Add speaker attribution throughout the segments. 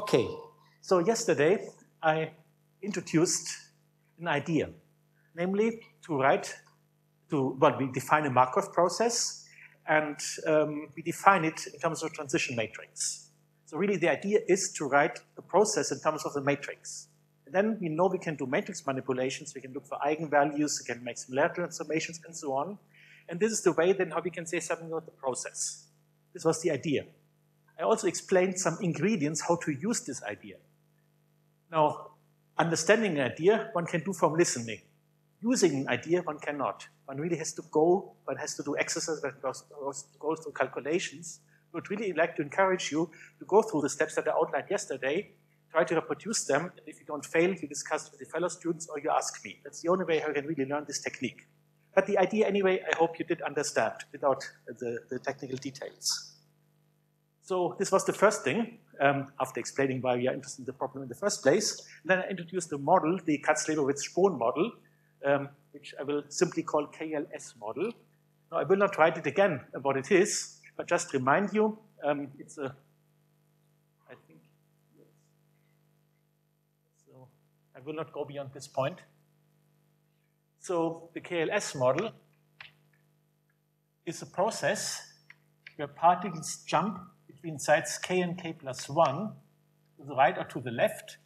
Speaker 1: Okay, so yesterday I introduced an idea, namely to write, to, well, we define a Markov process and um, we define it in terms of transition matrix. So really the idea is to write a process in terms of the matrix. And then we know we can do matrix manipulations, we can look for eigenvalues, we can make similarity transformations and so on. And this is the way then how we can say something about the process. This was the idea. I also explained some ingredients how to use this idea. Now, understanding an idea, one can do from listening. Using an idea, one cannot. One really has to go, one has to do exercises, one goes, goes through calculations. I would really like to encourage you to go through the steps that I outlined yesterday, try to reproduce them, and if you don't fail, you discuss with the fellow students or you ask me. That's the only way I can really learn this technique. But the idea anyway, I hope you did understand without the, the technical details. So this was the first thing, um, after explaining why we are interested in the problem in the first place. And then I introduced the model, the Katz-Lebowitz-Spohn model, um, which I will simply call KLS model. Now, I will not write it again what it is, but just remind you, um, it's a, I think, yes. so I will not go beyond this point. So the KLS model is a process where particles jump between k and k plus 1 to the right or to the left,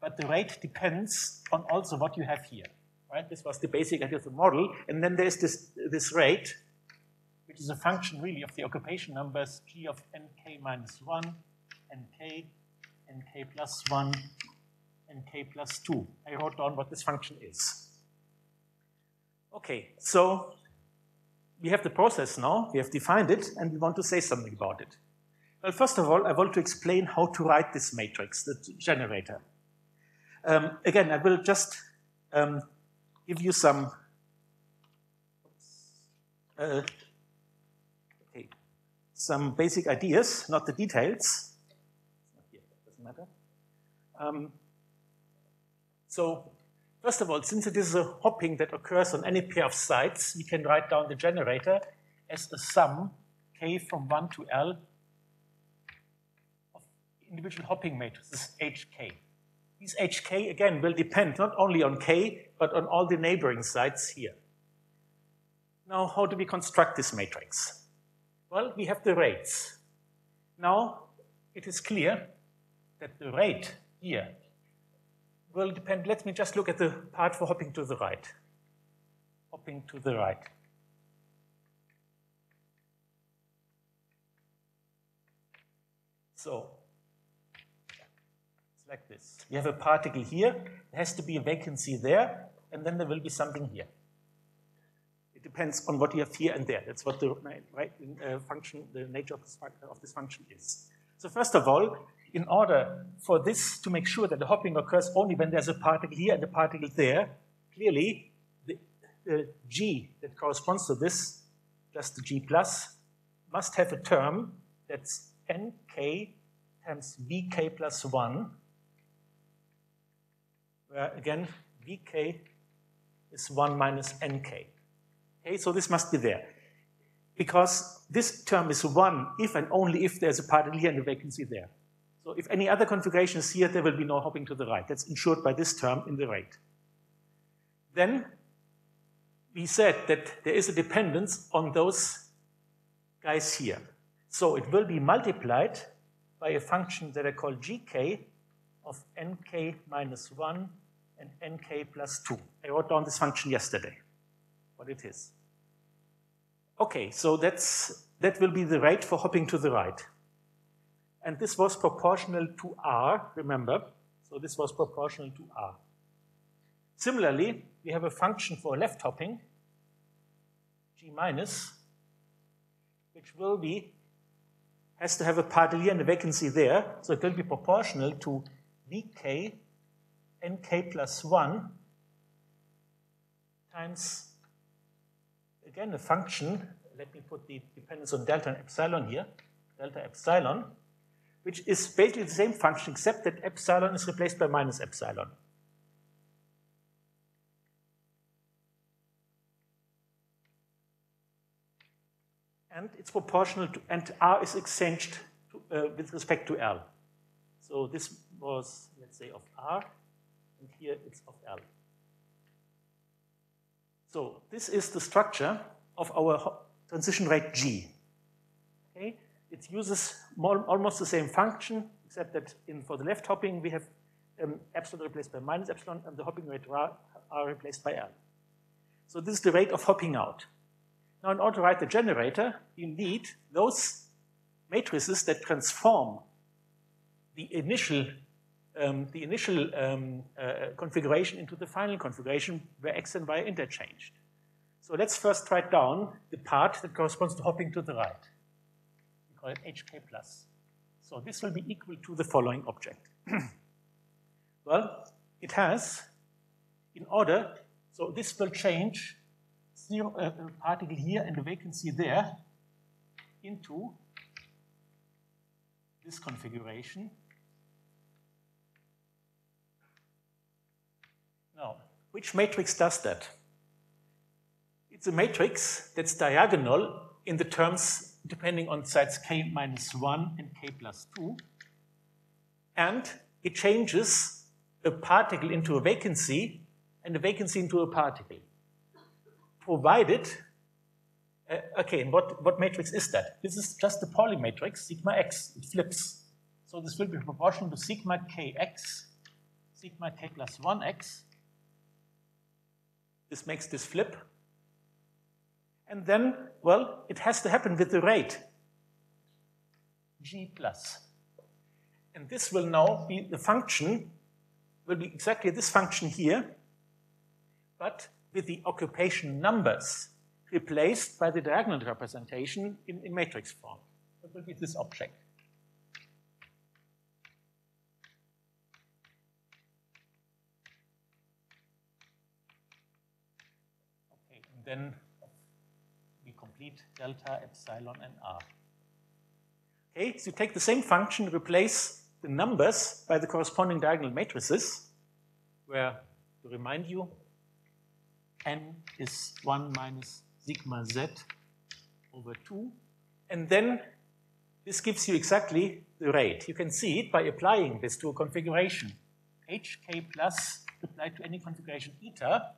Speaker 1: but the rate depends on also what you have here. Right? This was the basic idea of the model. And then there's this, this rate, which is a function really of the occupation numbers g of nk minus 1, nk, nk plus 1, nk plus 2. I wrote down what this function is. Okay, so we have the process now, we have defined it, and we want to say something about it. Well, first of all, I want to explain how to write this matrix, the generator. Um, again, I will just um, give you some uh, some basic ideas, not the details. Doesn't matter. Um, so, first of all, since it is a hopping that occurs on any pair of sites, we can write down the generator as a sum k from 1 to L individual hopping matrices, HK. These HK, again, will depend not only on K, but on all the neighboring sites here. Now, how do we construct this matrix? Well, we have the rates. Now, it is clear that the rate here will depend, let me just look at the part for hopping to the right. Hopping to the right. So, like this. You have a particle here, there has to be a vacancy there, and then there will be something here. It depends on what you have here and there. That's what the right, uh, function, the nature of this, of this function is. So first of all, in order for this to make sure that the hopping occurs only when there's a particle here and a particle there, clearly the, the g that corresponds to this, just the g plus, must have a term that's nk times vk plus 1 where again, Vk is 1 minus Nk. Okay, so this must be there. Because this term is 1 if and only if there's a particle here and a vacancy there. So if any other configuration is here, there will be no hopping to the right. That's ensured by this term in the rate. Then we said that there is a dependence on those guys here. So it will be multiplied by a function that I call gk of nk minus 1 and nk plus 2. I wrote down this function yesterday, what it is. Okay, so that's, that will be the rate for hopping to the right. And this was proportional to r, remember? So this was proportional to r. Similarly, we have a function for left hopping, g minus, which will be, has to have a particle here and a vacancy there, so it will be proportional to vk nk plus 1 times, again, a function, let me put the dependence on delta and epsilon here, delta epsilon, which is basically the same function except that epsilon is replaced by minus epsilon. And it's proportional to, and R is exchanged to, uh, with respect to L. So this was, let's say, of R, here it's of L. So this is the structure of our transition rate G. Okay? It uses more, almost the same function, except that in, for the left hopping, we have um, epsilon replaced by minus epsilon, and the hopping rate R are replaced by L. So this is the rate of hopping out. Now, in order to write the generator, you need those matrices that transform the initial, um, the initial um, uh, configuration into the final configuration where x and y are interchanged. So let's first write down the part that corresponds to hopping to the right. We call it hk plus. So this will be equal to the following object. well, it has, in order, so this will change zero, uh, particle here and the vacancy there into this configuration. Which matrix does that? It's a matrix that's diagonal in the terms depending on sites k minus 1 and k plus 2. And it changes a particle into a vacancy and a vacancy into a particle. Provided, uh, okay, and what, what matrix is that? This is just the Pauli matrix, sigma x, it flips. So this will be proportional to sigma kx, sigma k plus 1x. This makes this flip. And then, well, it has to happen with the rate, g plus. And this will now be the function, will be exactly this function here, but with the occupation numbers replaced by the diagonal representation in, in matrix form. It will be this object. Then we complete delta, epsilon, and r. Okay, so you take the same function, replace the numbers by the corresponding diagonal matrices, where, to remind you, n is 1 minus sigma z over 2. And then this gives you exactly the rate. You can see it by applying this to a configuration. hk plus applied to any configuration eta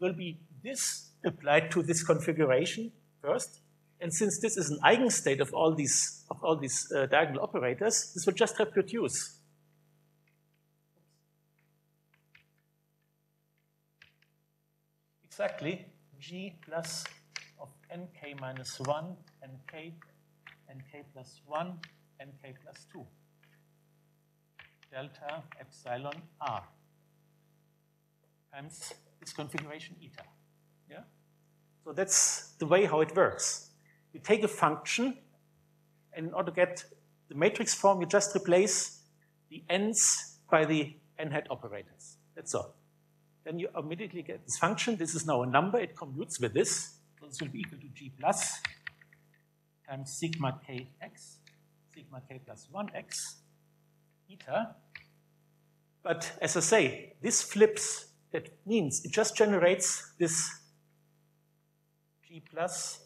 Speaker 1: will be this applied to this configuration first. And since this is an eigenstate of all these, of all these uh, diagonal operators, this will just reproduce exactly g plus of nk minus 1 nk nk plus 1 nk plus 2 delta epsilon r times this configuration eta. So that's the way how it works. You take a function, and in order to get the matrix form, you just replace the n's by the n hat operators. That's all then you immediately get this function. This is now a number. It commutes with this. So this will be equal to g plus times sigma kx, sigma k plus 1x, eta. But as I say, this flips. That means it just generates this g plus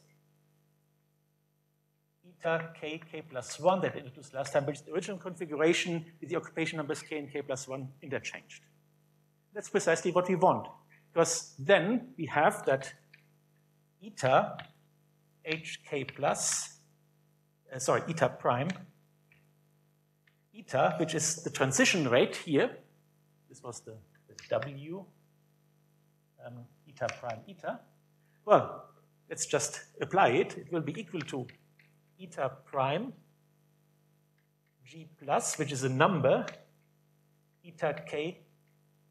Speaker 1: eta k, k plus 1 that introduced last time, which is the original configuration with the occupation numbers k and k plus 1 interchanged. That's precisely what we want. Because then we have that eta hk plus, uh, sorry, eta prime, eta, which is the transition rate here, this was the, the w, um, eta prime eta. Well, let's just apply it. It will be equal to eta prime g plus, which is a number, eta k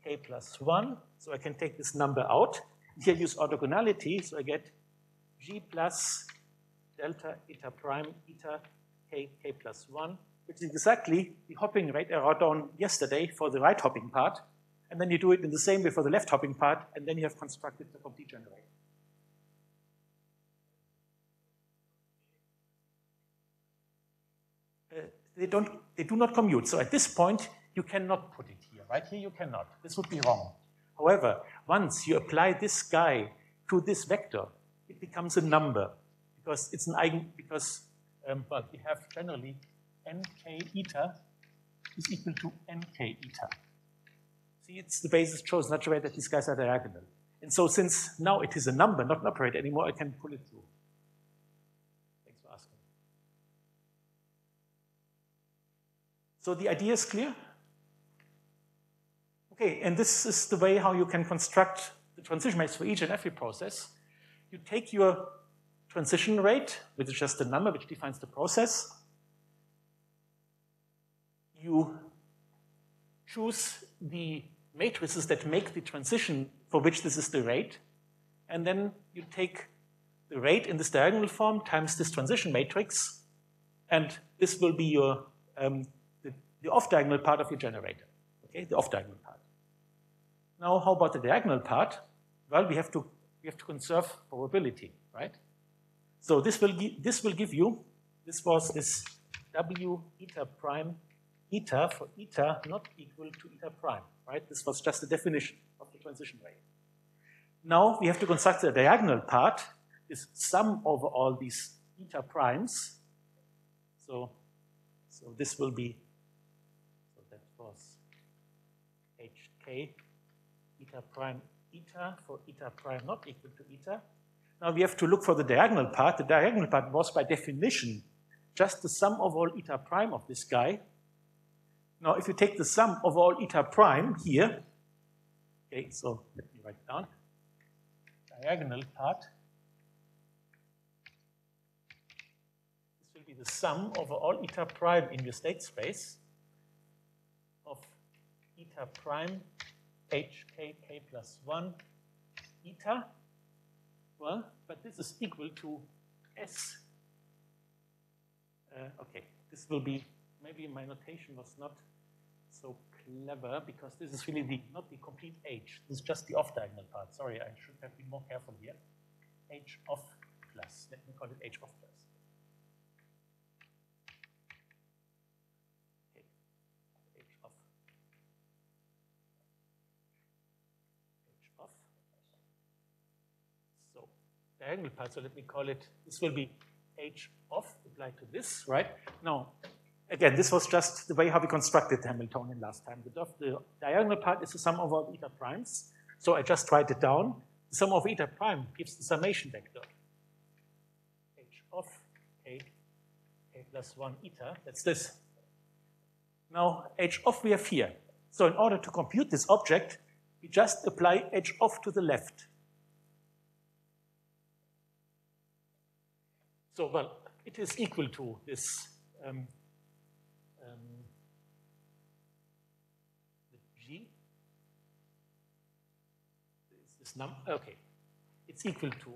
Speaker 1: k plus 1. So I can take this number out. Here use orthogonality, so I get g plus delta eta prime eta k k plus 1, which is exactly the hopping rate I wrote down yesterday for the right hopping part. And then you do it in the same way for the left hopping part, and then you have constructed the complete generator. They, don't, they do not commute. So at this point, you cannot put it here. Right here you cannot. This would be wrong. However, once you apply this guy to this vector, it becomes a number because it's an eigen, because, um, well, we have generally nk eta is equal to nk eta. See, it's the basis chosen such a way that these guys are diagonal. And so since now it is a number, not an operator anymore, I can pull it through. So the idea is clear? Okay, and this is the way how you can construct the transition matrix for each and every process. You take your transition rate, which is just a number which defines the process. You choose the matrices that make the transition for which this is the rate, and then you take the rate in this diagonal form times this transition matrix, and this will be your um, the, off-diagonal part of your generator, okay, the off-diagonal part. Now, how about the diagonal part? Well, we have to we have to conserve probability, right? So this will give this will give you this was this w eta prime eta for eta not equal to eta prime, right? This was just the definition of the transition rate. Now we have to construct the diagonal part, this sum over all these eta primes. So, so this will be, eta prime eta for eta prime not equal to eta. Now we have to look for the diagonal part. The diagonal part was by definition just the sum of all eta prime of this guy now, if you take the sum of all eta prime here, okay, so let me write down diagonal part. This will be the sum over all eta prime in your state space of eta prime hk k plus 1 eta. Well, but this is equal to s. Uh, okay, this will be, maybe my notation was not so clever because this is really the, not the complete H. This is just the off-diagonal part. Sorry, I should have been more careful here. H off plus. Let me call it H off plus. Diagonal part, so let me call it, this will be H off applied to this, right? Now, again, this was just the way how we constructed Hamiltonian last time. The, the diagonal part is the sum of all eta primes. So I just write it down. The sum of eta prime gives the summation vector. H of k, k plus 1 eta, that's this. Now, h of we have here. So in order to compute this object, we just apply h of to the left. So, well, it is equal to this um, this num okay, it's equal to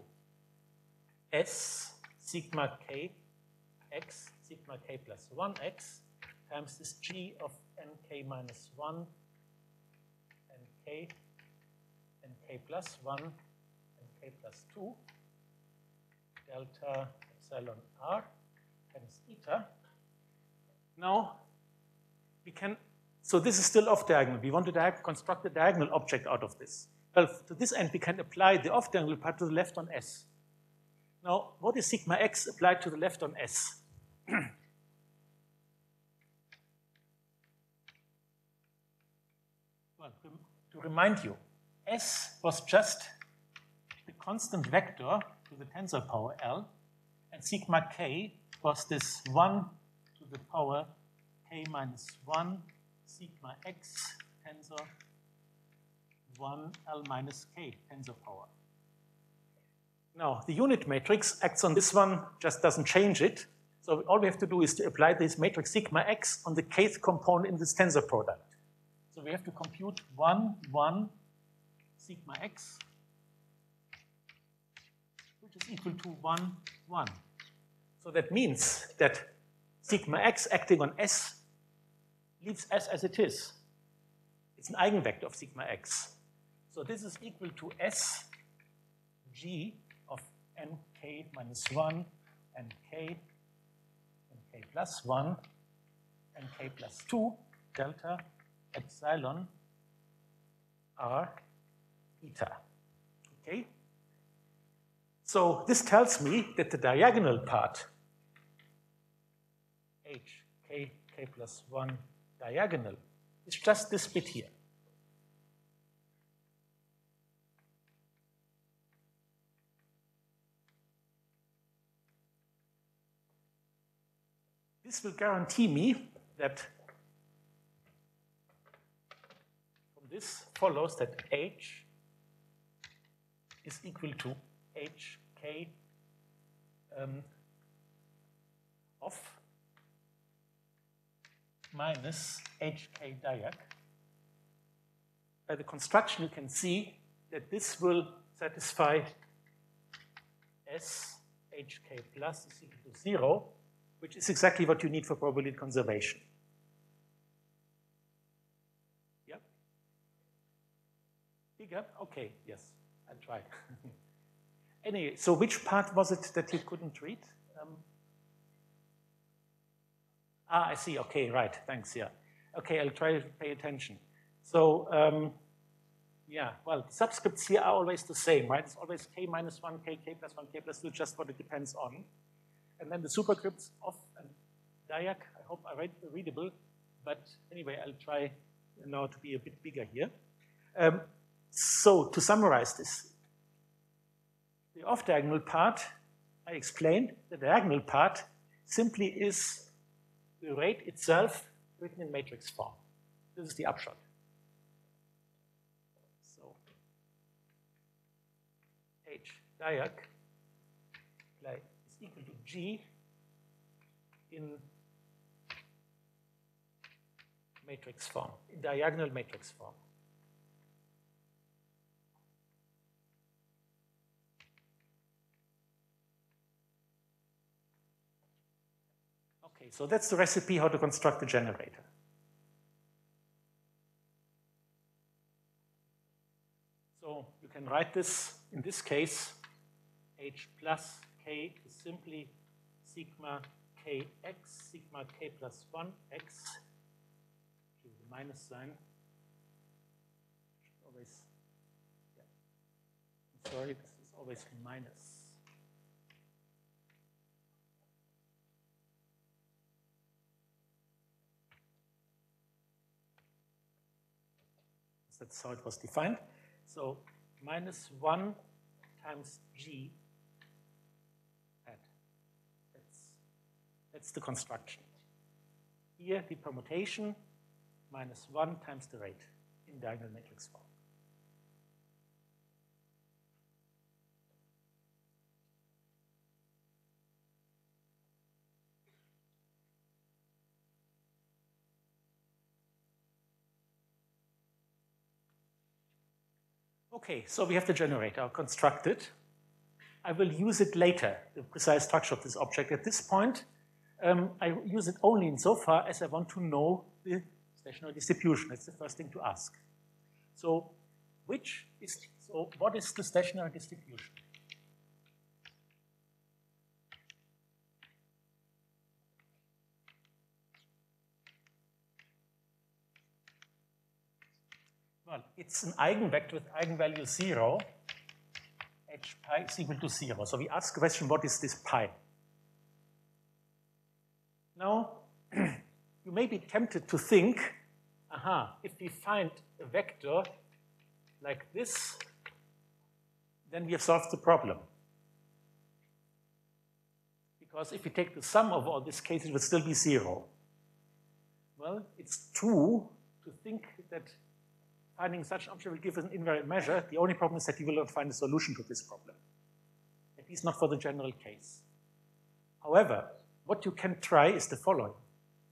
Speaker 1: S sigma k x sigma k plus 1x times this g of nk minus 1 nk nk plus 1 nk plus 2 delta epsilon r times eta. Now we can, so this is still off diagonal. We want to construct a diagonal object out of this. Well, to this end, we can apply the off-diagonal part to the left on S. Now, what is sigma x applied to the left on S? well, to remind you, S was just the constant vector to the tensor power L, and sigma k was this 1 to the power k minus 1 sigma x tensor 1 L minus K tensor power. Now, the unit matrix acts on this one, just doesn't change it. So all we have to do is to apply this matrix sigma x on the kth component in this tensor product. So we have to compute 1, 1, sigma x, which is equal to 1, 1. So that means that sigma x acting on S leaves S as it is. It's an eigenvector of sigma x. So this is equal to S g of nk minus 1 and k and k plus 1 and k plus 2 delta epsilon r eta. Okay? So this tells me that the diagonal part h k k plus 1 diagonal is just this bit here. This will guarantee me that from this follows that H is equal to HK um, of minus HK diag. By the construction, you can see that this will satisfy S HK plus is equal to zero, which is exactly what you need for probability conservation. Yep. Bigger? Okay, yes, I'll try. anyway, so which part was it that you couldn't read? Ah, I see, okay, right, thanks, yeah. Okay, I'll try to pay attention. So, um, yeah, well, the subscripts here are always the same, right? It's always k minus 1, k, k plus 1, k plus 2, just what it depends on. And then the superscripts of and diag, I hope are read, readable, but anyway, I'll try now to be a bit bigger here. Um, so to summarize this, the off-diagonal part, I explained, the diagonal part simply is the rate itself written in matrix form. This is the upshot. So H diag is equal to G in matrix form, in diagonal matrix form. Okay, so that's the recipe how to construct a generator. So you can write this, in this case, H plus K is simply sigma kx, sigma k plus 1 x, give the minus sign. Always, yeah. I'm sorry, this is always minus. That's how it was defined. So minus 1 times g hat. That's, that's the construction. Here, the permutation minus 1 times the rate in diagonal matrix form. Okay, so we have the generator I'll construct it. I will use it later, the precise structure of this object. At this point, um, I use it only insofar as I want to know the stationary distribution. That's the first thing to ask. So, which is, so what is the stationary distribution? Well, it's an eigenvector with eigenvalue zero. h pi is equal to zero. So we ask the question, what is this pi? Now, you may be tempted to think, aha, if we find a vector like this, then we have solved the problem. Because if we take the sum of all these cases, it would still be zero. Well, it's true to think that finding such an object will give us an invariant measure. The only problem is that you will not find a solution to this problem, at least not for the general case. However, what you can try is the following.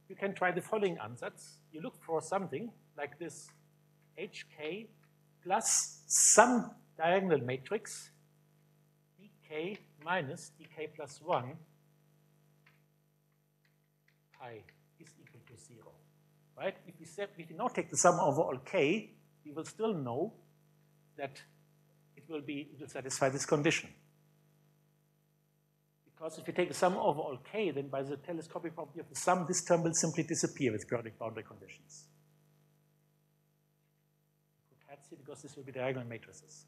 Speaker 1: You can try the following ansatz. You look for something like this hk plus some diagonal matrix dk minus dk plus 1 pi is equal to 0. Right? If we, set, if we now take the sum over all k, we will still know that it will be, it will satisfy this condition. Because if you take the sum over all k, then by the telescopic property of the sum, this term will simply disappear with periodic boundary conditions. Because this will be diagonal matrices.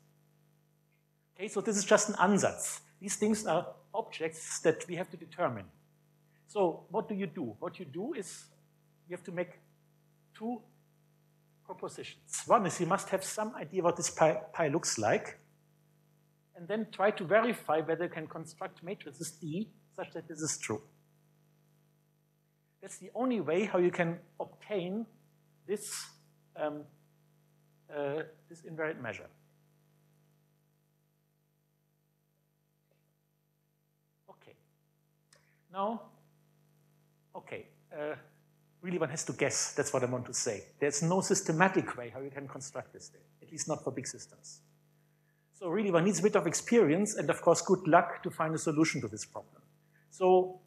Speaker 1: Okay, so this is just an ansatz. These things are objects that we have to determine. So what do you do? What you do is you have to make two propositions. One is you must have some idea what this pi, pi looks like, and then try to verify whether you can construct matrices D such that this is true. That's the only way how you can obtain this, um, uh, this invariant measure. Okay. Now, okay. Uh, really one has to guess. That's what I want to say. There's no systematic way how you can construct this thing, at least not for big systems. So really one needs a bit of experience and of course good luck to find a solution to this problem. So,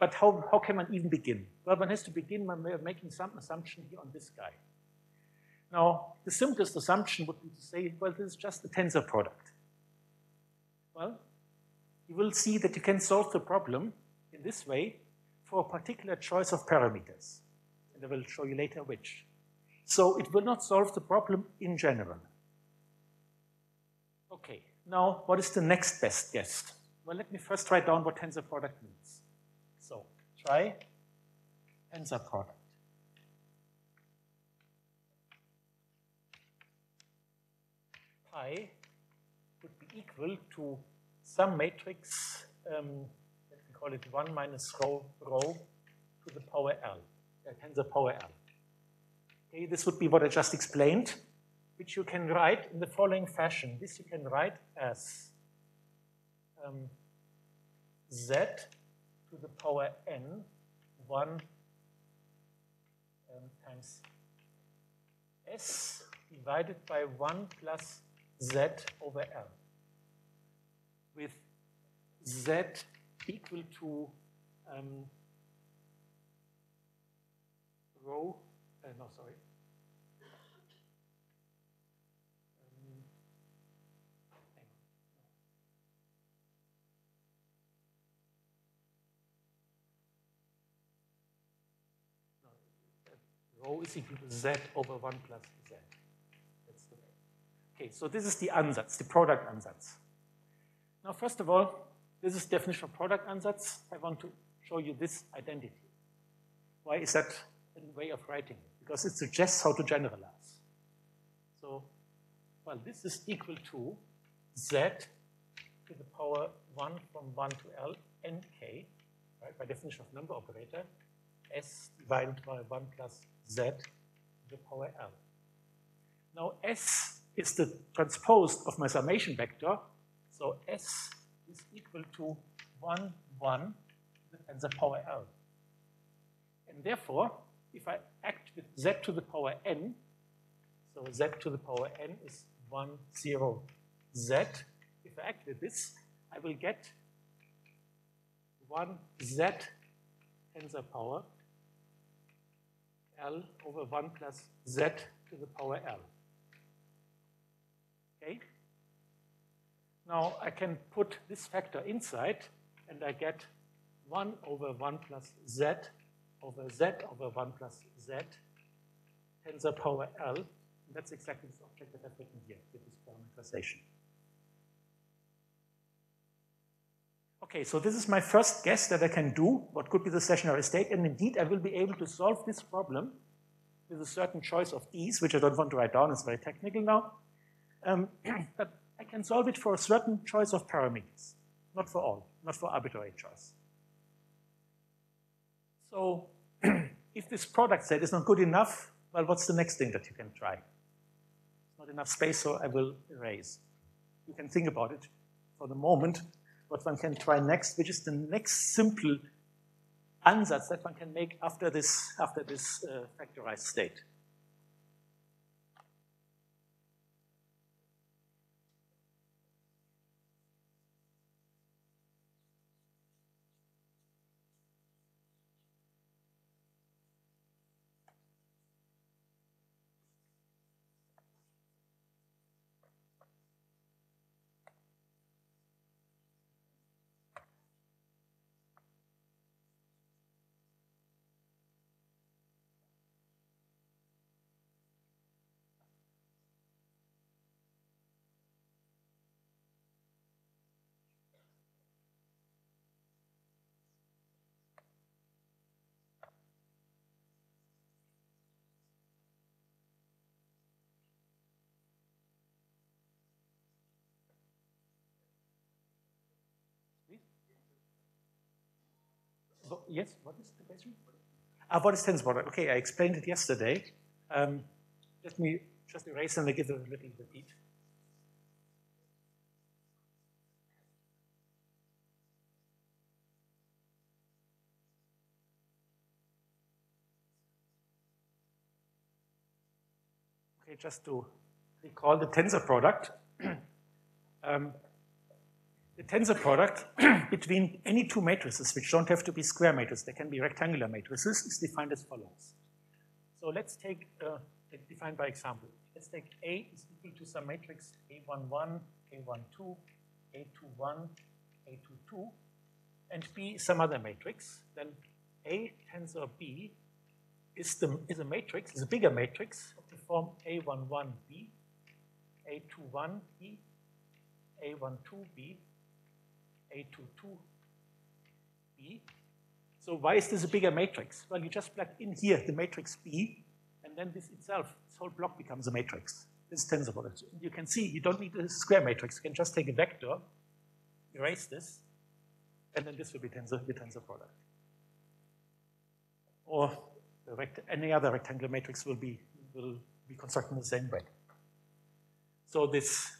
Speaker 1: but how, how can one even begin? Well, one has to begin by making some assumption here on this guy. Now, the simplest assumption would be to say, well, this is just a tensor product. Well, you will see that you can solve the problem in this way for a particular choice of parameters. And I will show you later which. So it will not solve the problem in general. Okay, now what is the next best guess? Well, let me first write down what tensor product means. So try tensor product. Pi would be equal to some matrix, um, call it 1 minus rho, rho to the power L, uh, tensor power L. Okay, this would be what I just explained which you can write in the following fashion. This you can write as um, z to the power n 1 um, times s divided by 1 plus z over l with z equal to um, rho, uh, no, sorry, rho is equal to z over 1 plus z. That's the way. Okay, so this is the ansatz, the product ansatz. Now, first of all, this is definition of product ansatz. I want to show you this identity. Why is that a way of writing it? Because it suggests how to generalize. So, well, this is equal to z to the power 1 from 1 to L nk, right, by definition of number operator, s divided by 1 plus z to the power L. Now S is the transposed of my summation vector, so S is equal to 1, 1 and the power L. And therefore, if I act with z to the power n, so z to the power n is 1, 0, z. If I act with this, I will get 1 z tensor power L over 1 plus Z to the power L. Okay? Now I can put this factor inside and I get 1 over 1 plus Z over Z over 1 plus Z tensor power L. That's exactly this object that I've written here with this parameterization. Okay, so this is my first guess that I can do, what could be the stationary state, and indeed I will be able to solve this problem with a certain choice of these, which I don't want to write down, it's very technical now. Um, but I can solve it for a certain choice of parameters, not for all, not for arbitrary choice. So if this product ansatz is not good enough, well, what's the next thing that you can try? It's Not enough space, so I will erase. You can think about it for the moment what one can try next, which is the next simple ansatz that one can make after this, after this uh, factorized state. Yes, what is the question? Uh, what is tensor product? Okay, I explained it yesterday. Um, let me just erase and give it a little repeat. Okay, just to recall the tensor product. um, the tensor product between any two matrices, which don't have to be square matrices, they can be rectangular matrices, is defined as follows. So let's take, uh, defined by example. Let's take A is equal to some matrix A11, A12, A21, A22, and B some other matrix. Then A tensor B is, the, is a matrix, is a bigger matrix of the form A11B, A21B, A12B, A22B. So why is this a bigger matrix? Well, you just plug in here the matrix B, and then this itself, this whole block becomes a matrix. This is tensor product. You can see you don't need a square matrix. You can just take a vector, erase this, and then this will be tensor, the tensor product. Or any other rectangular matrix will be, will be constructed in the same way. So this,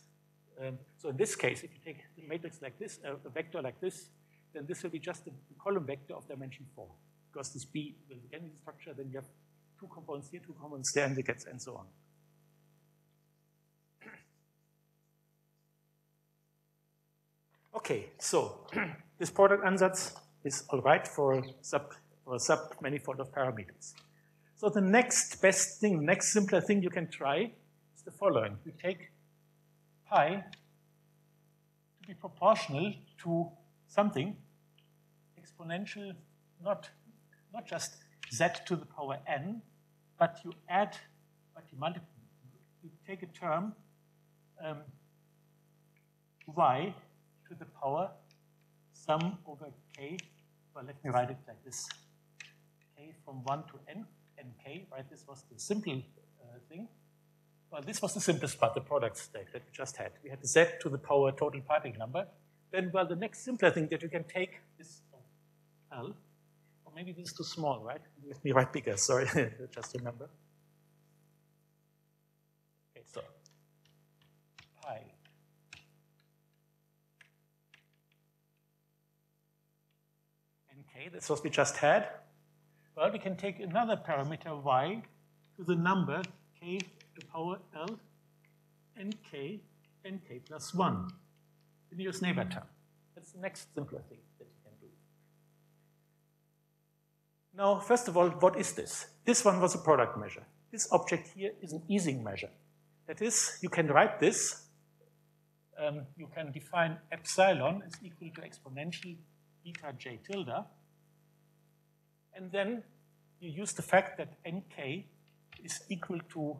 Speaker 1: um, so in this case, if you take a matrix like this, uh, a vector like this, then this will be just a column vector of dimension four. Because this B will again be the structure, then you have two components here, two components there, and it gets and so on. Okay, so this product ansatz is all right for sub or sub-manifold of parameters. So the next best thing, next simpler thing you can try is the following. You take pi to be proportional to something exponential, not, not just z to the power n, but you add, but you multiply, you take a term um, y to the power sum over k, well, let me write it like this k from 1 to n, nk, right? This was the simple uh, thing. Well, this was the simplest part, the product state that we just had. We had z to the power total particle number. Then, well, the next simpler thing that you can take is oh, L, or maybe this is too small, right? Let me write bigger, sorry, just remember. Okay, so pi nk, that's what we just had. Well, we can take another parameter y to the number k to power L nk nk plus 1, the nearest neighbor term. That's the next simpler thing that you can do. Now, first of all, what is this? This one was a product measure. This object here is an Ising measure. That is, you can write this. Um, you can define epsilon is equal to exponential beta j tilde and then you use the fact that nk is equal to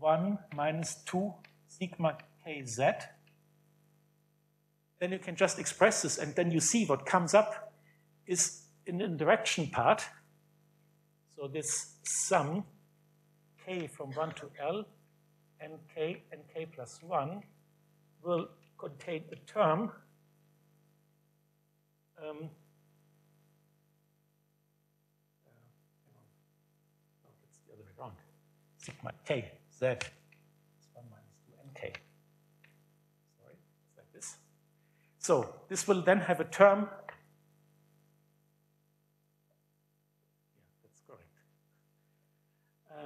Speaker 1: 1 minus 2 sigma kz. Then you can just express this, and then you see what comes up is in the direction part. So this sum k from 1 to L nk and k plus 1 will contain a term um, sigma k z is 1 minus 2 nk. Sorry, it's like this. So this will then have a term. Yeah, that's correct.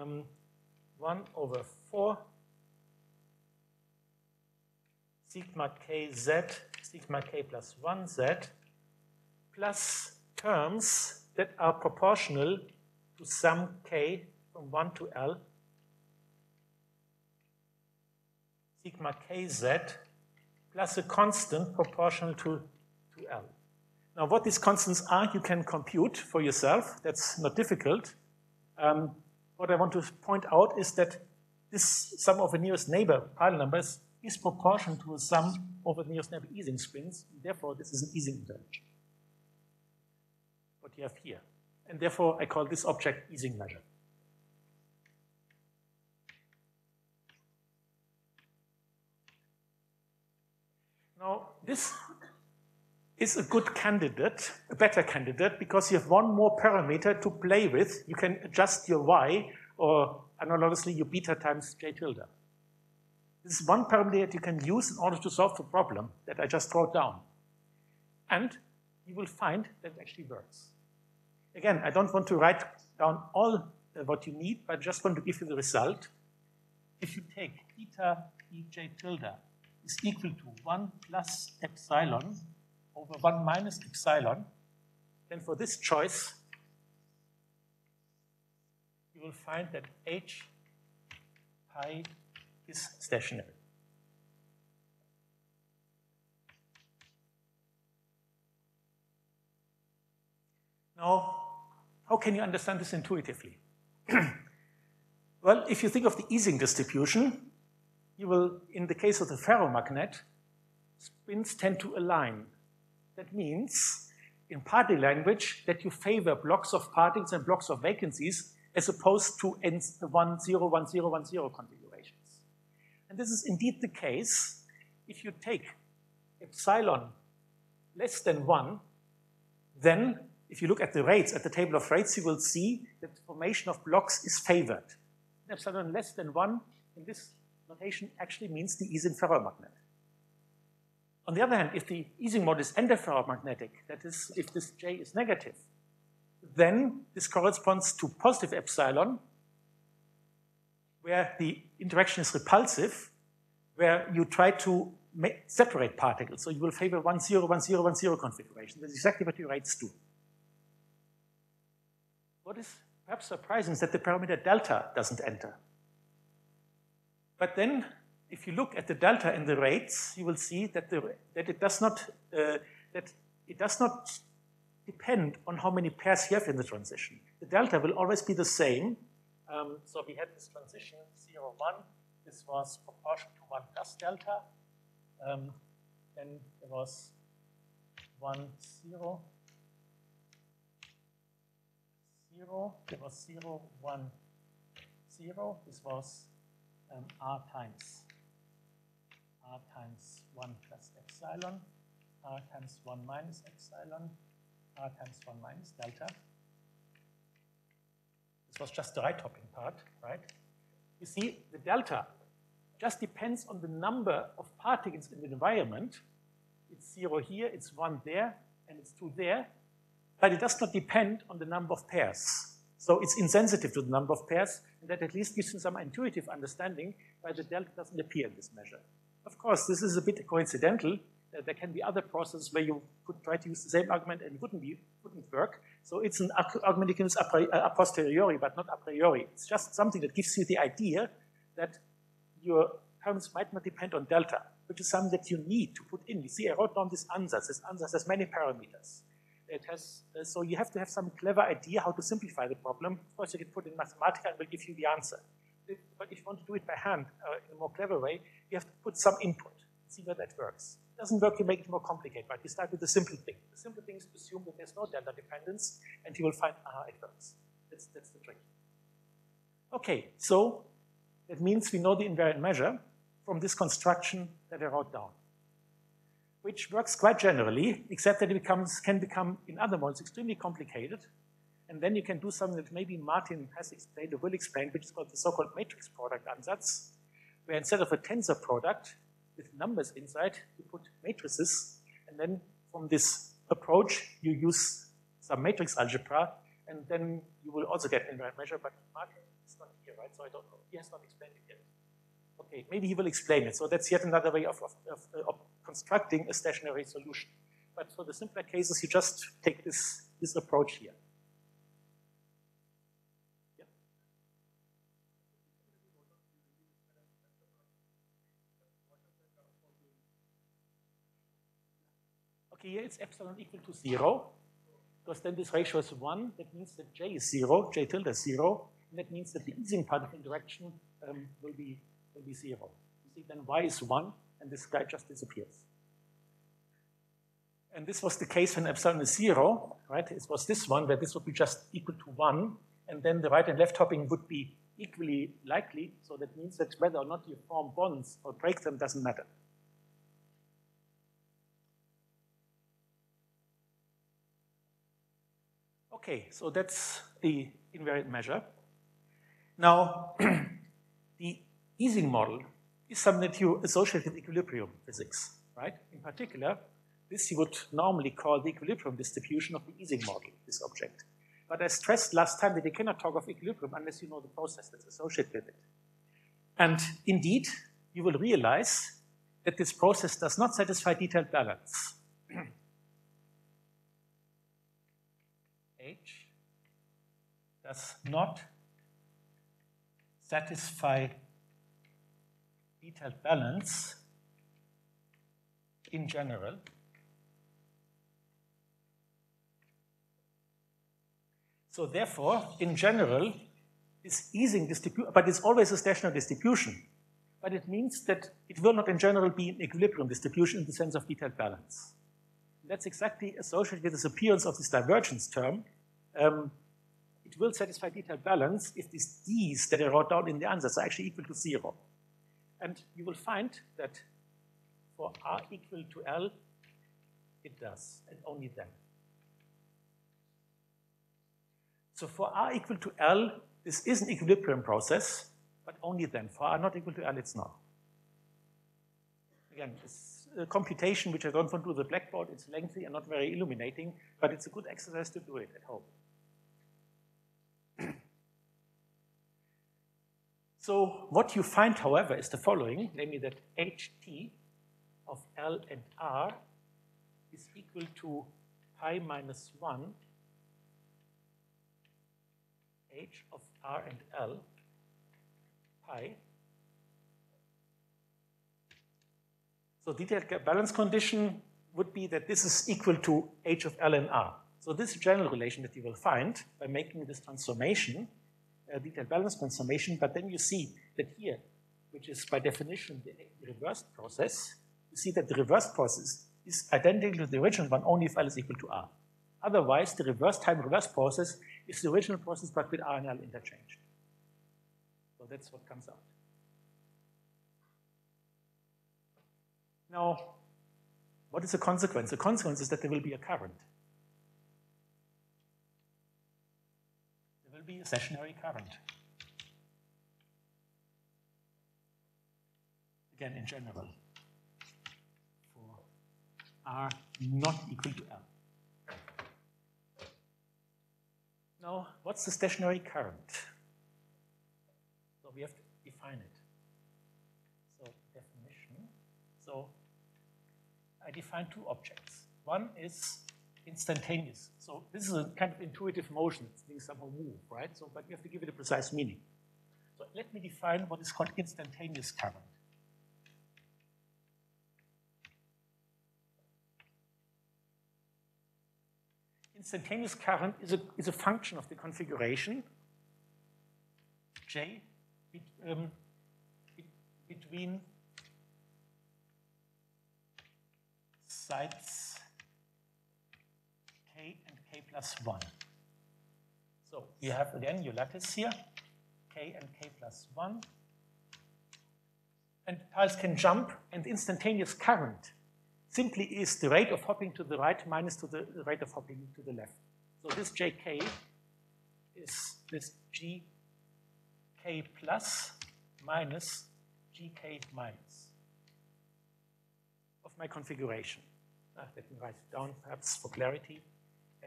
Speaker 1: Um, 1 over 4 sigma kz, sigma k plus 1z, plus terms that are proportional to some k from 1 to L sigma kz plus a constant proportional to, to L. Now, what these constants are, you can compute for yourself. That's not difficult. Um, what I want to point out is that this sum of the nearest neighbor pile numbers is proportional to a sum of the nearest neighbor Ising springs. Therefore, this is an Ising intervention. What you have here. And therefore, I call this object Ising measure. Now, this is a good candidate, a better candidate, because you have one more parameter to play with. You can adjust your y, or analogously your beta times j tilde. This is one parameter that you can use in order to solve the problem that I just wrote down. And you will find that it actually works. Again, I don't want to write down all uh, what you need, but I just want to give you the result. If you take beta ej tilde is equal to 1 plus epsilon over 1 minus epsilon, then for this choice, you will find that h pi is stationary. Now, how can you understand this intuitively? well, if you think of the Ising distribution, you will, in the case of the ferromagnet, spins tend to align. That means, in particle language, that you favor blocks of particles and blocks of vacancies as opposed to 1, 0, 1, 0, 1, 0 configurations. And this is indeed the case if you take epsilon less than 1, then if you look at the rates, at the table of rates, you will see that the formation of blocks is favored. Epsilon less than 1 in this actually means the Ising ferromagnet. On the other hand, if the Ising mode is antiferromagnetic, that is, if this J is negative, then this corresponds to positive epsilon, where the interaction is repulsive, where you try to separate particles. So you will favor 1, 0, 1, 0, 1, 0 configuration. That's exactly what your rates do. What is perhaps surprising is that the parameter delta doesn't enter. But then, if you look at the delta in the rates, you will see that, the, that it does not uh, that it does not depend on how many pairs you have in the transition. The delta will always be the same. Um, so we had this transition 0, 1. This was proportional to 1 plus delta. Um, then there was 1, 0, 0, there was 0, 1, 0. This was um, r times r times 1 plus epsilon, r times 1 minus epsilon, r times 1 minus delta. This was just the right hopping part, right? You see, the delta just depends on the number of particles in the environment. It's 0 here, it's 1 there, and it's 2 there but it does not depend on the number of pairs. So it's insensitive to the number of pairs, and that at least gives you some intuitive understanding why the delta doesn't appear in this measure. Of course, this is a bit coincidental. There can be other processes where you could try to use the same argument and it wouldn't, be, wouldn't work. So it's an argument you can use a, a posteriori, but not a priori. It's just something that gives you the idea that your terms might not depend on delta, which is something that you need to put in. You see, I wrote down this ansatz. This ansatz has many parameters. It has, uh, so you have to have some clever idea how to simplify the problem. Of course, you can put in Mathematica and it will give you the answer. But if you want to do it by hand uh, in a more clever way, you have to put some input, see where that works. It doesn't work, you make it more complicated, right? you start with the simple thing. The simple thing is to assume that there's no delta dependence, and you will find, ah, it works. That's, that's the trick. Okay, so that means we know the invariant measure from this construction that I wrote down which works quite generally, except that it becomes, can become, in other modes, extremely complicated. And then you can do something that maybe Martin has explained or will explain, which is called the so-called matrix product ansatz, where instead of a tensor product with numbers inside, you put matrices, and then from this approach, you use some matrix algebra, and then you will also get an invariant measure, but Martin is not here, right? So I don't know. He has not explained it yet. Okay, maybe he will explain it. So that's yet another way of, of, of, of constructing a stationary solution. But for the simpler cases, you just take this, this approach here. Okay, here it's epsilon equal to zero, because then this ratio is one. That means that j is zero, j tilde is zero, and that means that the Ising part of interaction um, will be will be zero. You see, then y is one, and this guy just disappears. And this was the case when epsilon is zero, right? It was this one where this would be just equal to one, and then the right and left hopping would be equally likely, so that means that whether or not you form bonds or break them doesn't matter. Okay, so that's the invariant measure. Now, the Ising model is something that you associate with equilibrium physics, right? In particular, this you would normally call the equilibrium distribution of the Ising model, this object. But I stressed last time that you cannot talk of equilibrium unless you know the process that's associated with it. And indeed, you will realize that this process does not satisfy detailed balance. H does not satisfy detailed balance in general. So therefore, in general, this Ising distribution, but it's always a stationary distribution. But it means that it will not in general be an equilibrium distribution in the sense of detailed balance. That's exactly associated with this appearance of this divergence term. Um, it will satisfy detailed balance if these d's that I wrote down in the ansatz are actually equal to zero. And you will find that for r equal to L, it does, and only then. So for r equal to L, this is an equilibrium process, but only then. For r not equal to L, it's not. Again, it's a computation which I don't want to do the blackboard. It's lengthy and not very illuminating, but it's a good exercise to do it at home. So what you find, however, is the following, namely that ht of L and R is equal to pi minus 1 h of r and l pi. So detailed balance condition would be that this is equal to h of l and r. So this general relation that you will find by making this transformation, detailed balance transformation, but then you see that here, which is by definition the reversed process, you see that the reversed process is identical to the original one only if L is equal to R. Otherwise, the reverse time reverse process is the original process but with R and L interchanged. So that's what comes out. Now, what is the consequence? The consequence is that there will be a current. There will be a stationary current. Again, in general, for R not equal to L. Now, what's the stationary current? So we have to define it. So definition. So I define two objects. One is instantaneous. So this is a kind of intuitive motion. Things somehow move, right? So, but you have to give it a precise meaning. So let me define what is called instantaneous current. instantaneous current is a, is a function of the configuration J um, be, between sites plus 1. So you have again your lattice here, K and K plus 1. And tiles can jump, and instantaneous current simply is the rate of hopping to the right minus to the rate of hopping to the left. So this jk is this gk plus minus gk minus of my configuration. Uh, let me write it down perhaps for clarity.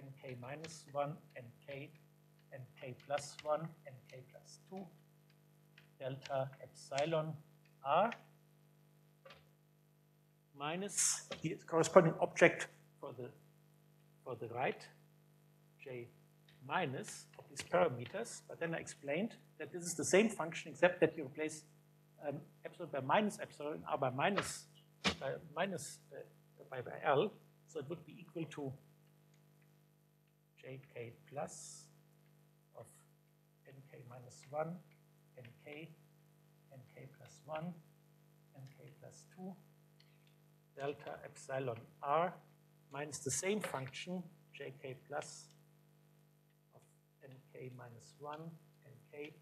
Speaker 1: Nk minus 1, nk, nk plus 1, nk plus 2, delta epsilon r minus the corresponding object for the, for the right, j minus of these parameters. But then I explained that this is the same function except that you replace um, epsilon by minus epsilon, r by minus, by minus uh, by, by L. So it would be equal to jk plus of nk minus 1, nk, nk plus 1, nk plus 2, delta epsilon r minus the same function, jk plus of nk minus 1, nk,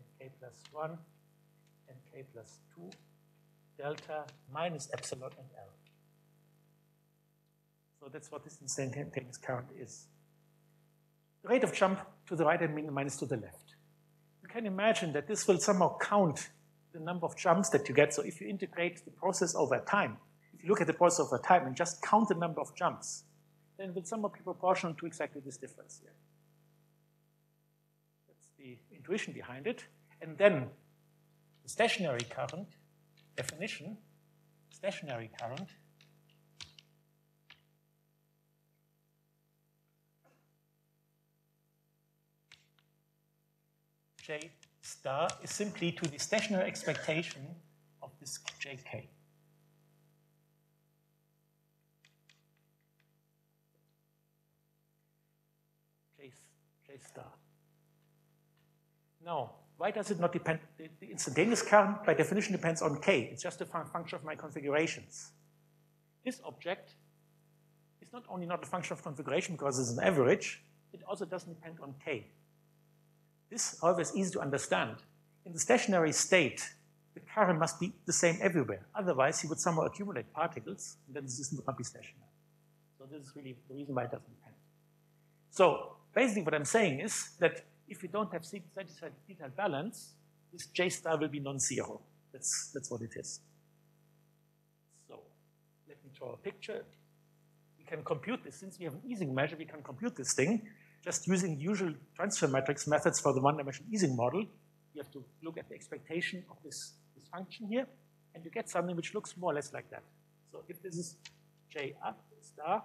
Speaker 1: nk plus 1, nk plus 2, delta minus epsilon and L. So that's what this instantaneous current is. Rate of jump to the right and minus to the left. You can imagine that this will somehow count the number of jumps that you get. So if you integrate the process over time, if you look at the process over time and just count the number of jumps, then it will somehow be proportional to exactly this difference here. That's the intuition behind it. And then the stationary current definition, stationary current J star is simply to the stationary expectation of this Jk. J, star. Now, why does it not depend? The, instantaneous current, by definition, depends on k. It's just a fun function of my configurations. This object is not only not a function of configuration because it's an average, it also doesn't depend on k. This, however, is easy to understand. In the stationary state, the current must be the same everywhere. Otherwise, you would somehow accumulate particles, and then the system would not be stationary. So this is really the reason why it doesn't depend. So basically what I'm saying is that if you don't have satisfied detailed balance, this J star will be non-zero. That's, that's what it is. So let me draw a picture. We can compute this. Since we have an Ising measure, we can compute this thing just using usual transfer matrix methods for the one-dimensional Ising model, you have to look at the expectation of this, this function here, and you get something which looks more or less like that. So if this is J up star,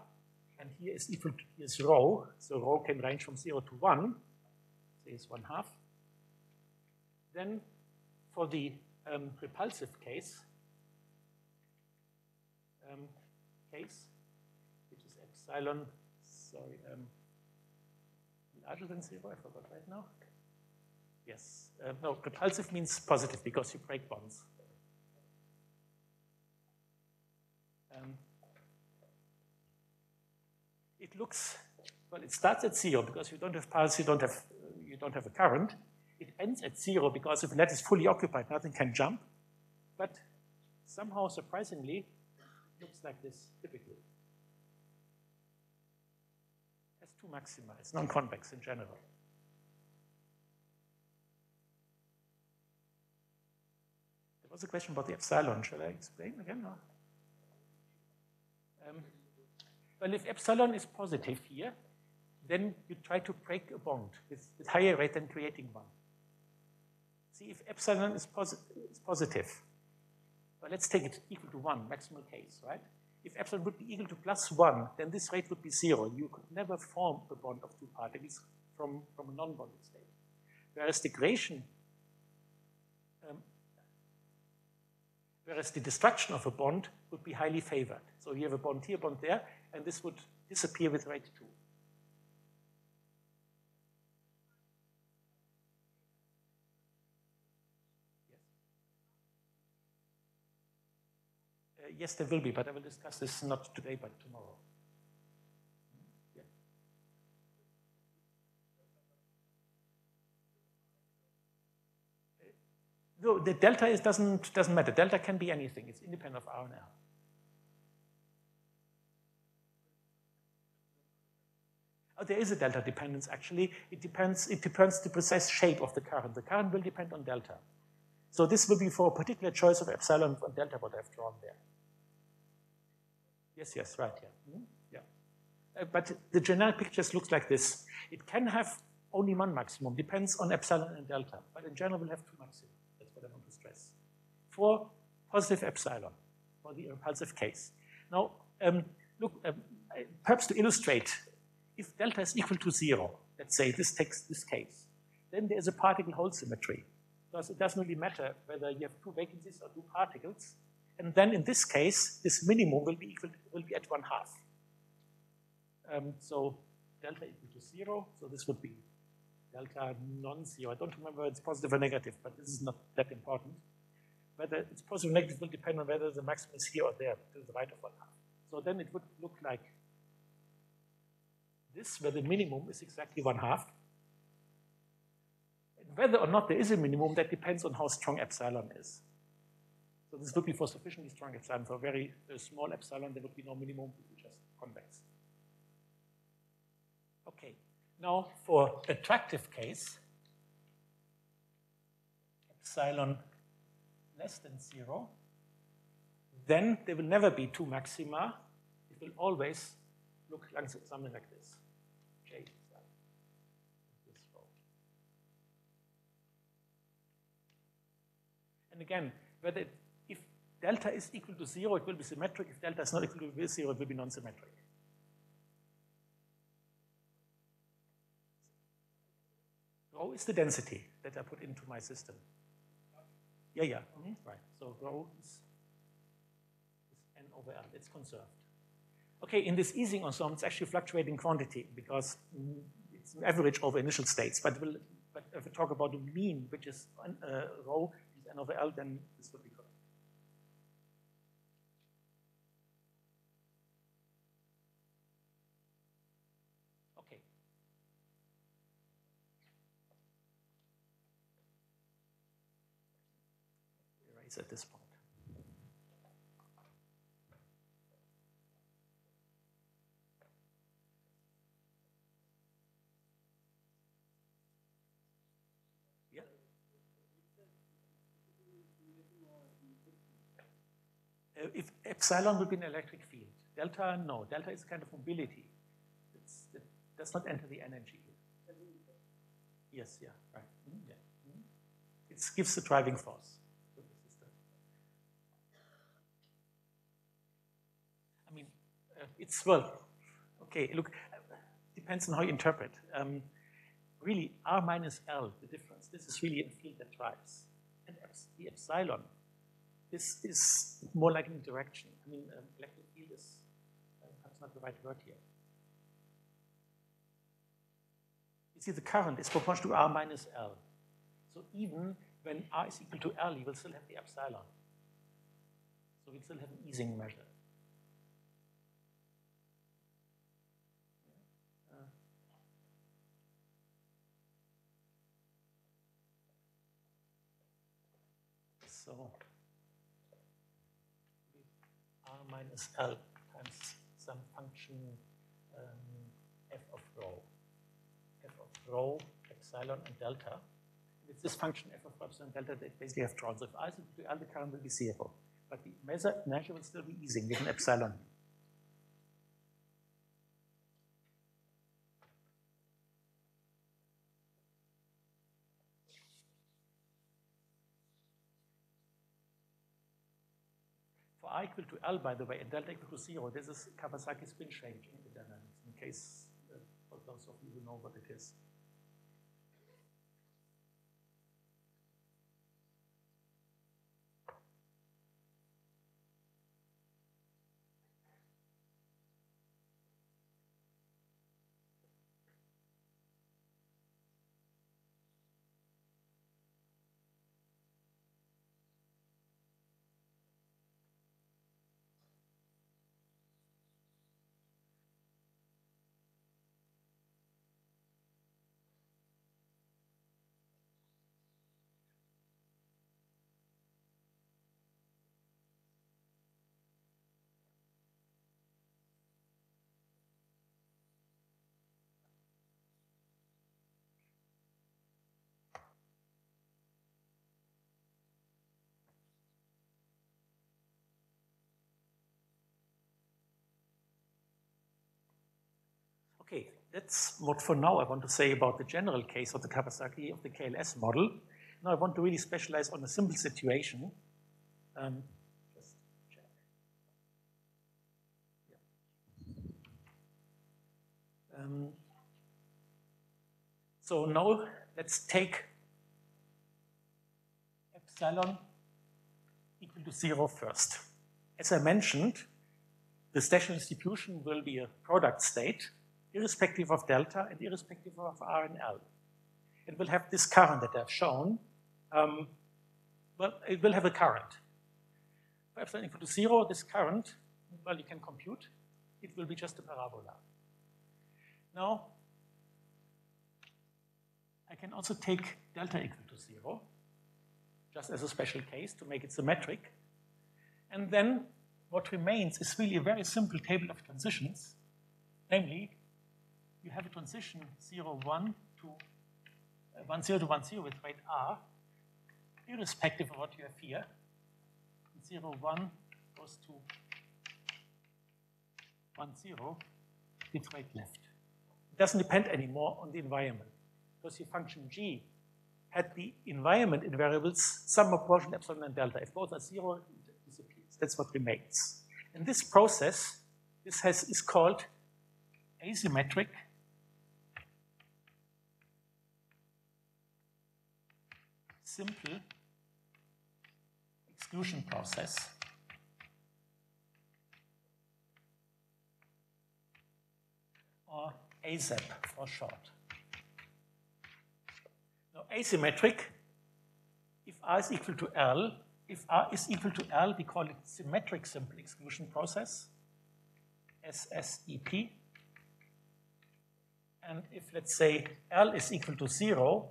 Speaker 1: and here is equal to here is rho, so rho can range from zero to one, say it's one half. Then for the um, repulsive case, um, case, which is epsilon, sorry, um, zero? I forgot right now. Yes. Uh, no, repulsive means positive because you break bonds. Um, it looks, well, it starts at zero because you don't have pulse, you don't have, uh, you don't have a current. It ends at zero because if the net is fully occupied, nothing can jump. But somehow, surprisingly, looks like this typically. To maximize, non-convex in general. There was a question about the epsilon. Shall I explain again? Um, well, if epsilon is positive here, then you try to break a bond with, with higher rate than creating one. See, if epsilon is, is positive, well, let's take it equal to one, maximal case, right? If epsilon would be equal to plus one, then this rate would be zero. You could never form a bond of two particles from, from a non-bonded state. Whereas degradation, um, whereas the destruction of a bond would be highly favored. So you have a bond here, bond there, and this would disappear with rate two. Yes, there will be, but I will discuss this not today, but tomorrow. Yeah. No, the delta is, doesn't, doesn't matter. Delta can be anything. It's independent of R and L. Oh, there is a delta dependence, actually. It depends, it depends the precise shape of the current. The current will depend on delta. So this will be for a particular choice of epsilon and delta, what I've drawn there. Yes, yes, right, yeah. Mm -hmm. yeah. Uh, but the general picture looks like this. It can have only one maximum, depends on epsilon and delta, but in general we'll have two maximum. That's what I want to stress. For positive epsilon, for the impulsive case. Now, um, look, um, perhaps to illustrate, if delta is equal to zero, let's say this takes this case, then there is a particle hole symmetry. Because it doesn't really matter whether you have two vacancies or two particles, and then in this case, this minimum will be equal will be at one half. Um, so delta equal to zero. So this would be delta non-zero. I don't remember it's positive or negative, but this is not that important. Whether it's positive or negative will depend on whether the maximum is here or there to the right of one half. So then it would look like this, where the minimum is exactly one half. And whether or not there is a minimum, that depends on how strong epsilon is. So this would be for sufficiently strong epsilon. For very uh, small epsilon, there would be no minimum, it just convex. Okay. Now, for attractive case, epsilon less than zero, then there will never be two maxima. It will always look like something like this. And again, whether if delta is equal to zero, it will be symmetric. If delta is not equal to zero, it will be non-symmetric. Rho is the density that I put into my system. Yeah, yeah, mm -hmm. right. So rho is, is n over L, it's conserved. Okay, in this Ising ensemble, it's actually fluctuating quantity because mm, it's an average over initial states. But, we'll, but if we talk about the mean, which is uh, rho is n over L, then this would be At this point. Uh, if epsilon would be an electric field, delta, no. Delta is a kind of mobility. It's, it does not enter the energy. Yes, yeah, right. Mm -hmm, yeah. Mm -hmm. It gives the driving force it's, well, okay, look, depends on how you interpret. Um, really, R minus L, the difference, this is really a field that drives. And the epsilon this is more like an interaction. I mean, um, electric field is uh, perhaps not the right word here. You see, the current is proportional to R minus L. So even when R is equal to L, you will still have the epsilon. So we still have an Ising measure. So R minus L times some function um, f of rho. f of rho, epsilon, and delta. With this function f of epsilon delta, they basically have drawn. So if I is equal L, the current will be zero. But the measure, measure will still be Ising with an epsilon. R equal to L, by the way, and delta equal to zero, this is Kawasaki spin change in the dynamics, in case uh, for those of you who know what it is. Okay, that's what for now I want to say about the general case of the Kawasaki of the KLS model. Now I want to really specialize on a simple situation. Um. Yeah. Um, so now let's take epsilon equal to zero first. As I mentioned, the stationary distribution will be a product state irrespective of delta and irrespective of R and L. It will have this current that I've shown. Um, well, it will have a current. For epsilon equal to zero, this current, well, you can compute. It will be just a parabola. Now, I can also take delta equal to zero, just as a special case to make it symmetric. And then what remains is really a very simple table of transitions, namely you have a transition 0, 1 to uh, 1, 0 to 1, 0 with rate r, irrespective of what you have here. 0, 1 goes to 1, 0 with rate left. It doesn't depend anymore on the environment because your function g had the environment in variables some proportion epsilon and delta. If both are zero, it disappears. That's what remains. And this process, this has, is called asymmetric simple exclusion process. or ASEP for short. Now, asymmetric, if R is equal to L, if R is equal to L, we call it symmetric simple exclusion process, SSEP. And if, let's say, L is equal to zero,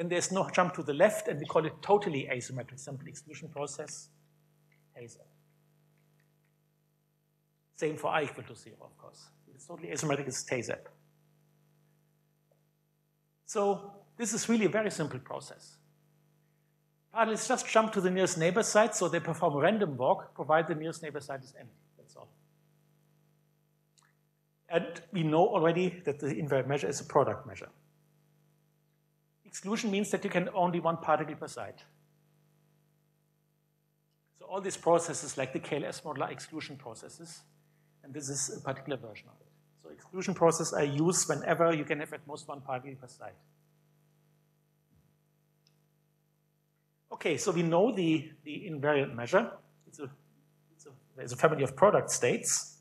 Speaker 1: then there's no jump to the left, and we call it totally asymmetric simple exclusion process, ASAP. Same for I equal to zero, of course. It's totally asymmetric, it's TASEP. So this is really a very simple process. Let's just jump to the nearest neighbor site, so they perform a random walk, provided the nearest neighbor site is empty. That's all. And we know already that the invariant measure is a product measure. Exclusion means that you can only one particle per site. So all these processes, like the KLS model, are exclusion processes, and this is a particular version of it. So exclusion process I use whenever you can have at most one particle per site. Okay, so we know the, the invariant measure. It's a, it's a, a family of product states.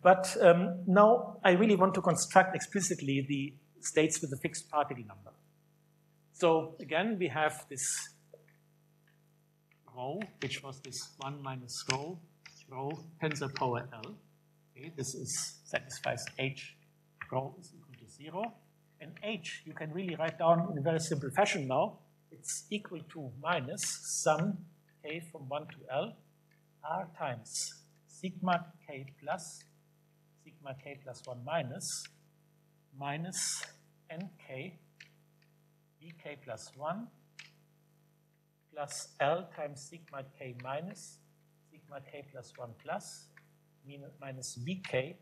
Speaker 1: But um, now I really want to construct explicitly the states with a fixed particle number. So again, we have this rho, which was this 1 minus rho, rho tensor power L. Okay, this is satisfies h rho is equal to 0. And h you can really write down in a very simple fashion now it's equal to minus sum k from 1 to L r times sigma k plus sigma k plus 1 minus minus nk bk plus 1 plus L times sigma k minus sigma k plus 1 plus minus bk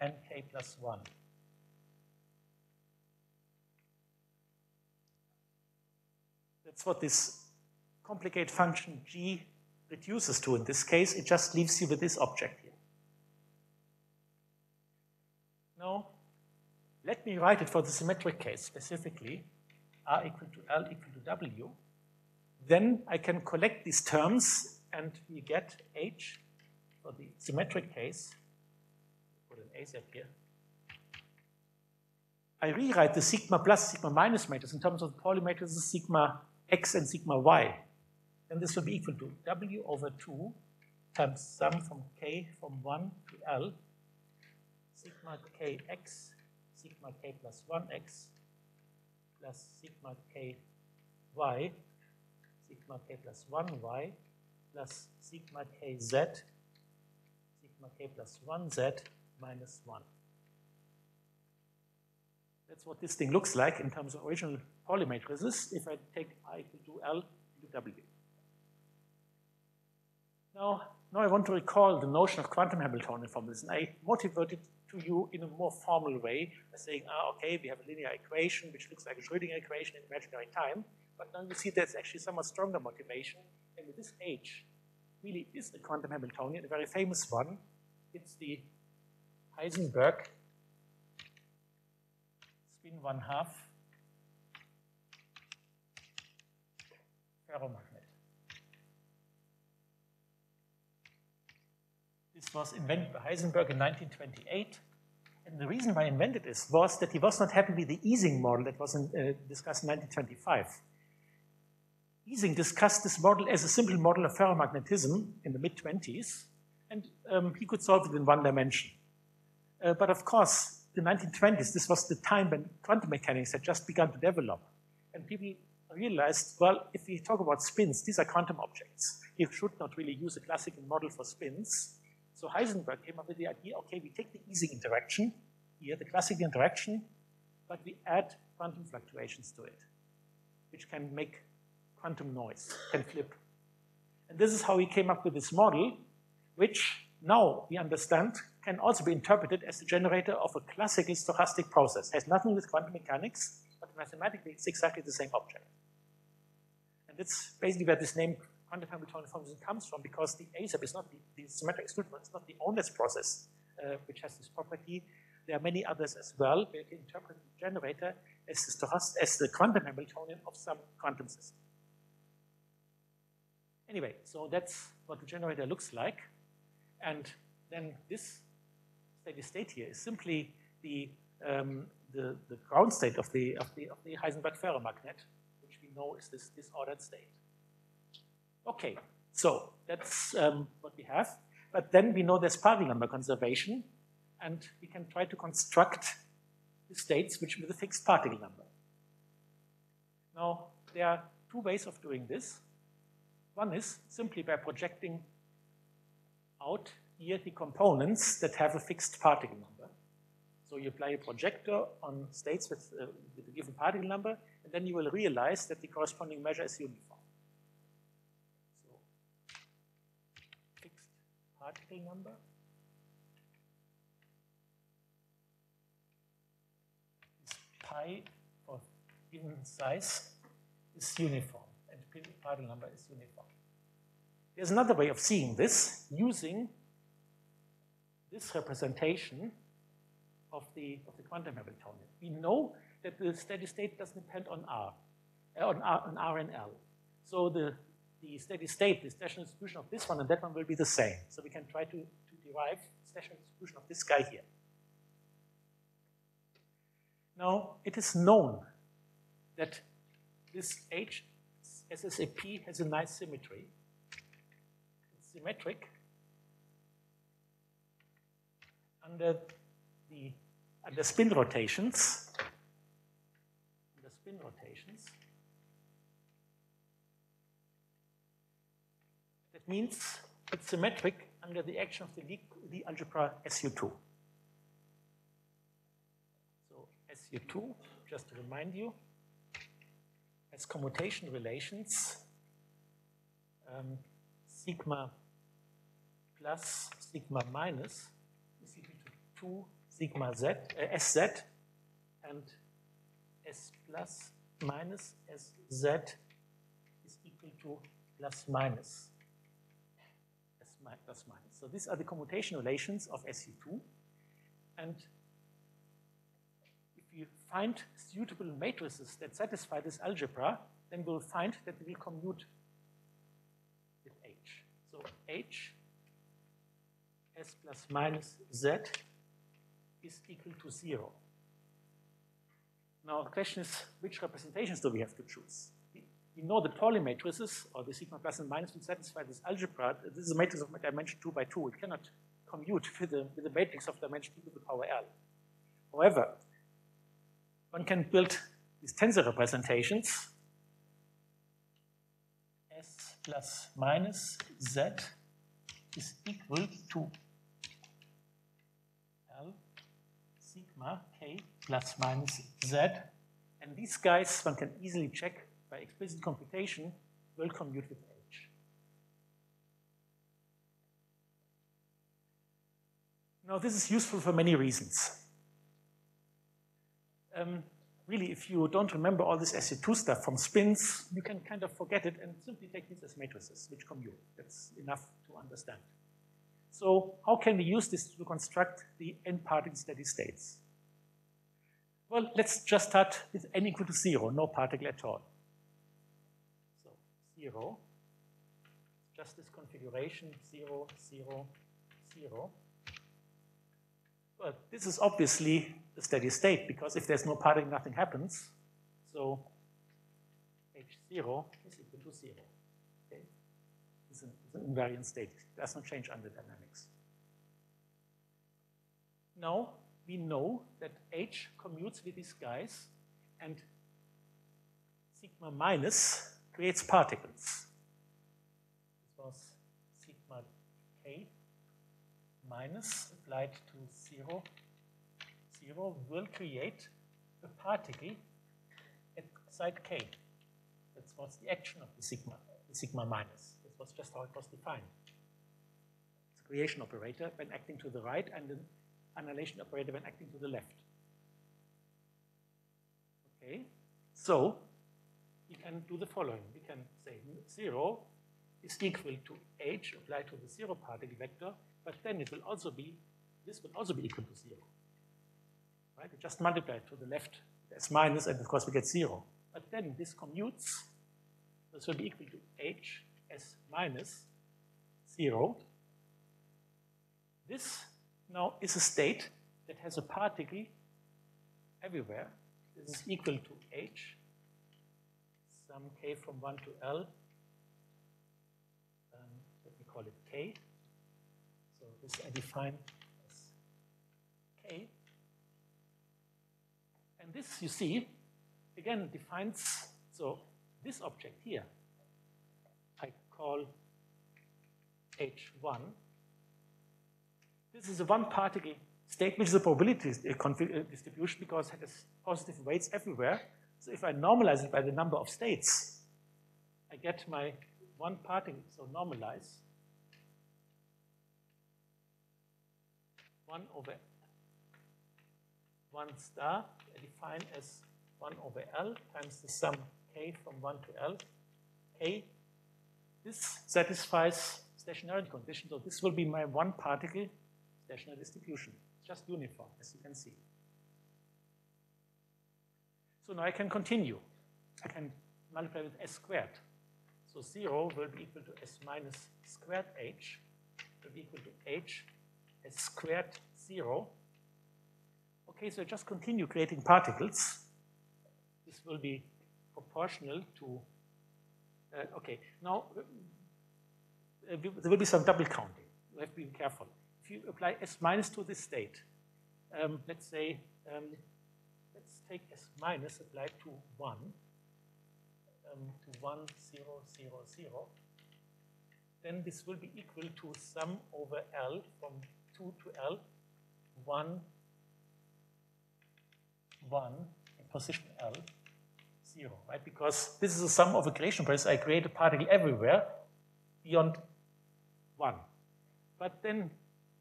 Speaker 1: nk plus 1. That's what this complicated function g reduces to in this case. It just leaves you with this object here. Now, let me write it for the symmetric case specifically, r equal to L equal to W. Then I can collect these terms and we get h for the symmetric case. Put an AZ here. I rewrite the sigma plus sigma minus matrix in terms of the Pauli matrix sigma x and sigma y, then this will be equal to w over 2 times sum from k from 1 to L, sigma kx, sigma k plus 1x, plus sigma k y, sigma k plus 1y, plus sigma kz, sigma k plus 1z minus 1. That's what this thing looks like in terms of original Pauli matrices if I take I equal to L into W. Now, now I want to recall the notion of quantum Hamiltonian formulas, and I motivate it to you in a more formal way by saying, ah, okay, we have a linear equation which looks like a Schrödinger equation in imaginary time, but now you see there's actually somewhat stronger motivation, and with this H really is a quantum Hamiltonian, a very famous one. It's the Heisenberg spin one half ferromagnet. Was invented by Heisenberg in 1928. And the reason why he invented this was that he was not happy with the Ising model that was in, uh, discussed in 1925. Ising discussed this model as a simple model of ferromagnetism in the mid-20s, and um, he could solve it in one dimension. Uh, but of course, the 1920s, this was the time when quantum mechanics had just begun to develop. And people realized, well, if we talk about spins, these are quantum objects. You should not really use a classical model for spins. So Heisenberg came up with the idea, okay, we take the Ising interaction, here, the classical interaction, but we add quantum fluctuations to it, which can make quantum noise, can flip. And this is how we came up with this model, which now we understand can also be interpreted as the generator of a classical stochastic process. It has nothing with quantum mechanics, but mathematically it's exactly the same object. And that's basically where this name quantum Hamiltonian comes from, because the ASAP is not the, the symmetric exclusion, it's not the only process uh, which has this property. There are many others as well. We can interpret the generator as the, as the quantum Hamiltonian of some quantum system. Anyway, so that's what the generator looks like. And then this steady state here is simply the, um, the, the, ground state of the, of the, of the Heisenberg ferromagnet, which we know is this disordered state. Okay, so that's um, what we have. But then we know there's particle number conservation, and we can try to construct the states which with a fixed particle number. Now, there are two ways of doing this. One is simply by projecting out here the components that have a fixed particle number. So you apply a projector on states with, uh, with a given particle number, and then you will realize that the corresponding measure is uniform. Number. Is pi for given size is uniform, and particle number is uniform. There's another way of seeing this using this representation of the, of the quantum Hamiltonian. We know that the steady state doesn't depend on R, on R, on R and L. So the, the steady state, the stationary distribution of this one and that one will be the same. So we can try to, to derive stationary distribution of this guy here. Now, it is known that this H SSEP has a nice symmetry It's symmetric under the under spin rotations. Under spin rotations. Means it's symmetric under the action of the algebra SU2. So SU2, just to remind you, has commutation relations um, sigma plus sigma minus is equal to 2 sigma z, uh, sz, and s plus minus sz is equal to plus minus s plus minus. So these are the commutation relations of SU2. And if you find suitable matrices that satisfy this algebra, then we'll find that we will commute with H. So H s plus minus z is equal to zero. Now the question is, which representations do we have to choose? We know the Pauli matrices, or the sigma plus and minus, will satisfy this algebra. This is a matrix of dimension 2 by 2. It cannot commute with the, with the matrix of dimension 2 to the power L. However, one can build these tensor representations s plus minus z is equal to L sigma k plus minus z. And these guys, one can easily check by explicit computation, will commute with h. Now, this is useful for many reasons. Um, really, if you don't remember all this SU2 stuff from spins, you can kind of forget it and simply take these as matrices, which commute. That's enough to understand. So how can we use this to construct the n-particle steady states? Well, let's just start with n equal to zero, no particle at all. So zero, just this configuration, zero, zero, zero. Well, this is obviously a steady state, because if there's no particle, nothing happens. So H0 is equal to zero. Okay? It's an, it's an invariant state. It does not change under dynamics. Now, we know that H commutes with these guys, and sigma minus creates particles. This was sigma k minus applied to 0, zero will create a particle at site k. That was the action of the sigma, the sigma minus. This was just how it was defined. It's a creation operator when acting to the right and an annihilation operator when acting to the left. Okay, so we can do the following. We can say zero is equal to h applied to the zero particle vector, but then it will also be, this will also be equal to zero. Right? We just multiply to the left, s minus, and of course we get zero. But then this commutes, this will be equal to h s minus zero. This now is a state that has a particle everywhere. This is equal to h, some k from 1 to L, um, Let me call it K. So this I define as K. And this, you see, again defines, so this object here, I call H1. This is a one particle state, which is a probability uh, uh, distribution because it has positive weights everywhere. So if I normalize it by the number of states, I get my one particle, so normalize 1 over 1 star, I define as 1 over L times the sum k from 1 to L, k. This satisfies stationarity condition, so this will be my one particle stationary distribution. Just uniform, as you can see. So now I can continue. I can multiply with s squared. So 0 will be equal to s minus squared h, will be equal to h s squared zero. Okay, so I just continue creating particles. This will be proportional to, uh, okay, now uh, there will be some double counting. You have to be careful. If you apply s minus to this state, um, let's say, um, take s minus applied to 1, um, to 1, 0, 0, 0, then this will be equal to sum over L from 2 to L, 1, 1, in position L, 0, right? Because this is a sum of accretion pressures. I create a particle everywhere beyond 1. But then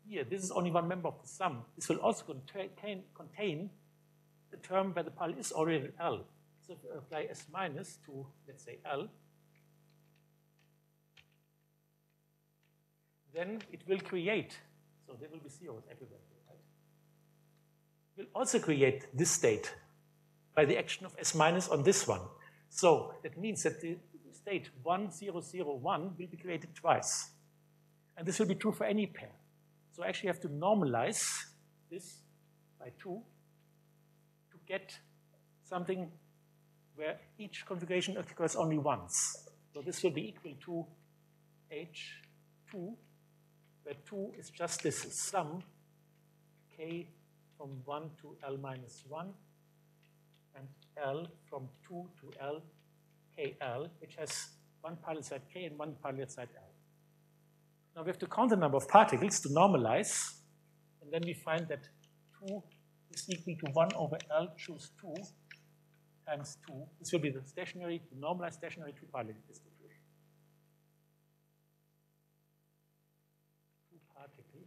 Speaker 1: here, this is only one member of the sum. This will also contain, contain the term where the particle is already L. So if apply S minus to, let's say, L, then it will create so there will be zeros everywhere, right? We'll also create this state by the action of S minus on this one. So that means that the state 1001 will be created twice. And this will be true for any pair. So I actually have to normalize this by 2 to get something where each configuration occurs only once. So this will be equal to H2 where 2 is just this sum, k from 1 to L minus 1, and L from 2 to L, KL, which has one particle side k and one particle side L. Now we have to count the number of particles to normalize, and then we find that 2 is equal to 1 over L choose 2 times 2. This will be the stationary, the normalized stationary two-particle distribution. Two-particle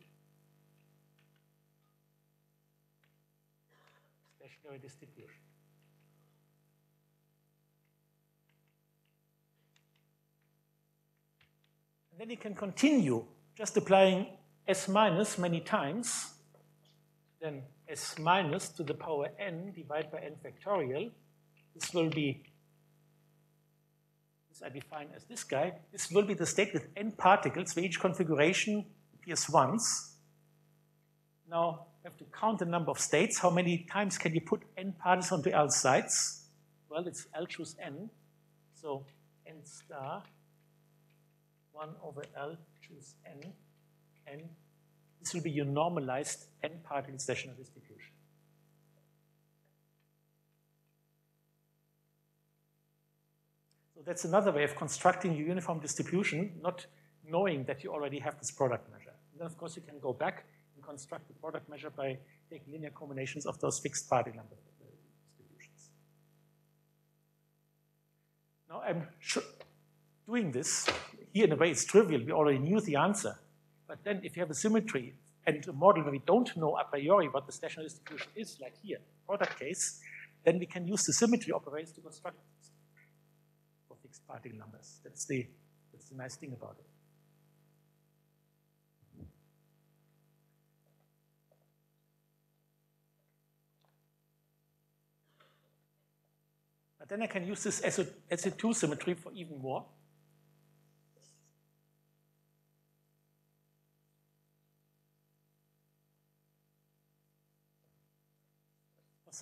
Speaker 1: stationary distribution. And then you can continue just applying s minus many times, then s minus to the power n divided by n factorial. This will be, this I define as this guy. This will be the state with n particles where each configuration appears once. Now, I have to count the number of states. How many times can you put n particles onto L sites? Well, it's L choose n. So n star 1 over L choose n. n. This will be your normalized n particle stationary distribution. So that's another way of constructing your uniform distribution, not knowing that you already have this product measure. And then, of course, you can go back and construct the product measure by taking linear combinations of those fixed particle number distributions. Now I'm doing this here in a way it's trivial. We already knew the answer. But then if you have a symmetry and a model where we don't know a priori what the stationary distribution is, like here, product case, then we can use the symmetry operators to construct for fixed particle numbers. That's the, that's the nice thing about it. But then I can use this as a, as a two symmetry for even more.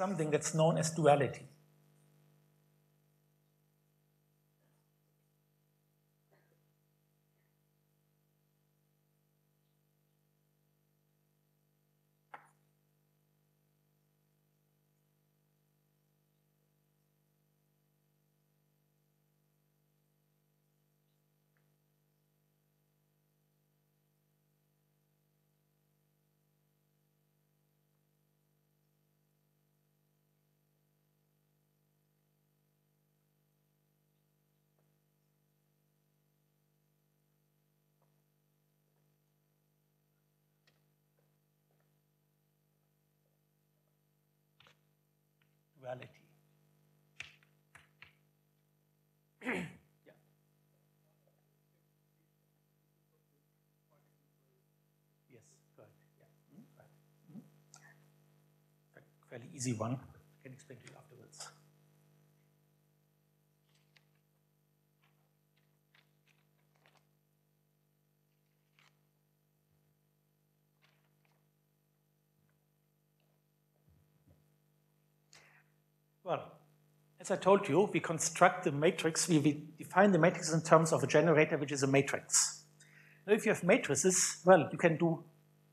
Speaker 1: Something that's known as duality. Fairly easy one. I can explain to you afterwards. Well, as I told you, we construct the matrix, we, we, define the matrix in terms of a generator, which is a matrix. Now, if you have matrices, well, you can do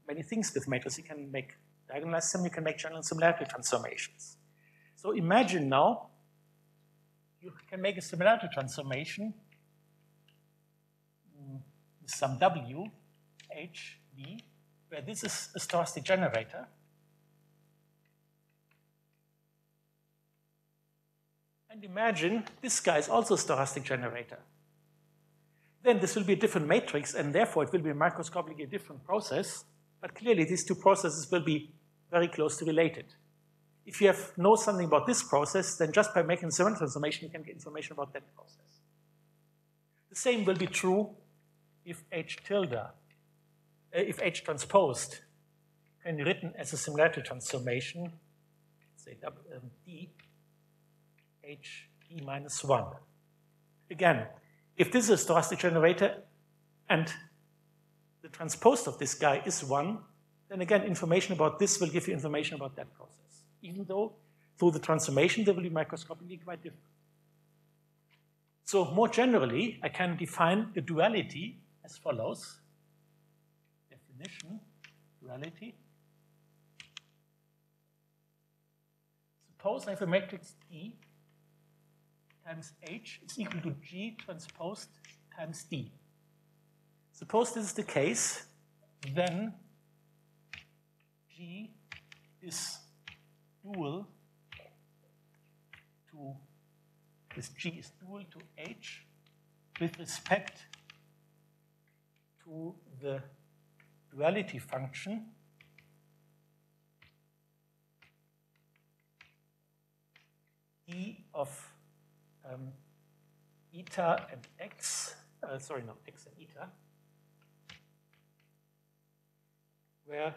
Speaker 1: many things with matrices. You can make diagonalize them, you can make general similarity transformations. So imagine now, you can make a similarity transformation mm, with some W, H, B, where this is a stochastic generator, And imagine this guy is also a stochastic generator. Then this will be a different matrix, and therefore it will be microscopically a different process. But clearly, these two processes will be very closely related. If you have know something about this process, then just by making a transformation, you can get information about that process. The same will be true if H tilde, uh, if H transposed can be written as a similarity transformation, say um, D, h e minus 1. Again, if this is a stochastic generator and the transpose of this guy is 1, then again, information about this will give you information about that process, even though through the transformation they will be microscopically quite different. So more generally, I can define the duality as follows. Definition, duality. Suppose I have a matrix D times H is equal to G transposed times D. Suppose this is the case, then G is dual to, this G is dual to H with respect to the duality function. E of um, eta and x, uh, sorry, no, x and eta, where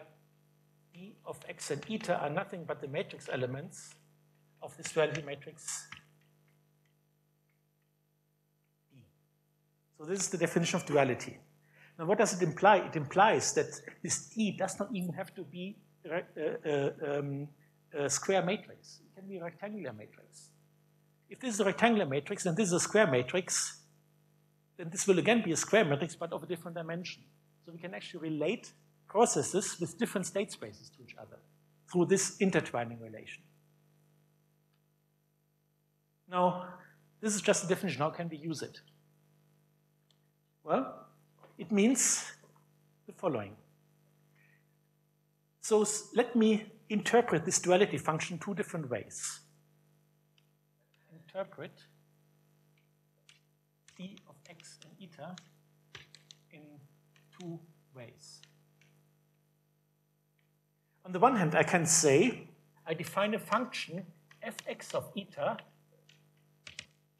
Speaker 1: e of x and eta are nothing but the matrix elements of this duality matrix. So this is the definition of duality. Now what does it imply? It implies that this E does not even have to be uh, uh, um, a square matrix. It can be a rectangular matrix. If this is a rectangular matrix and this is a square matrix, then this will again be a square matrix, but of a different dimension. So we can actually relate processes with different state spaces to each other through this intertwining relation. Now, this is just a definition. How can we use it? Well, it means the following. So let me interpret this duality function two different ways. Interpret d of x and eta in two ways. On the one hand, I can say I define a function fx of eta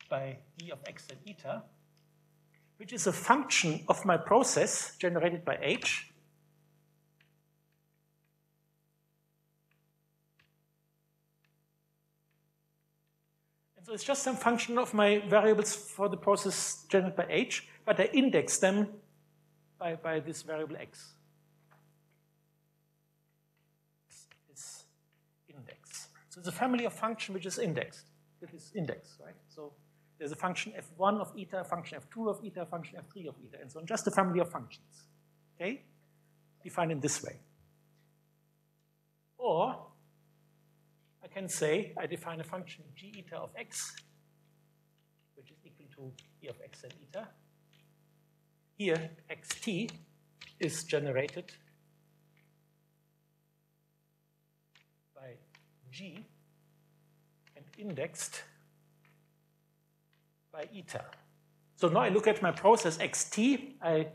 Speaker 1: by d of x and eta, which is a function of my process generated by h, And so it's just some function of my variables for the process generated by h, but I index them by, by this variable x. So it's a family of function which is indexed. It is indexed, right? So there's a function f1 of eta, function f2 of eta, function f3 of eta, and so on. Just a family of functions. Okay? Defined in this way. Or I can say I define a function g eta of x, which is equal to e of x and eta. Here, xt is generated g and indexed by eta. So now I look at my process xt, I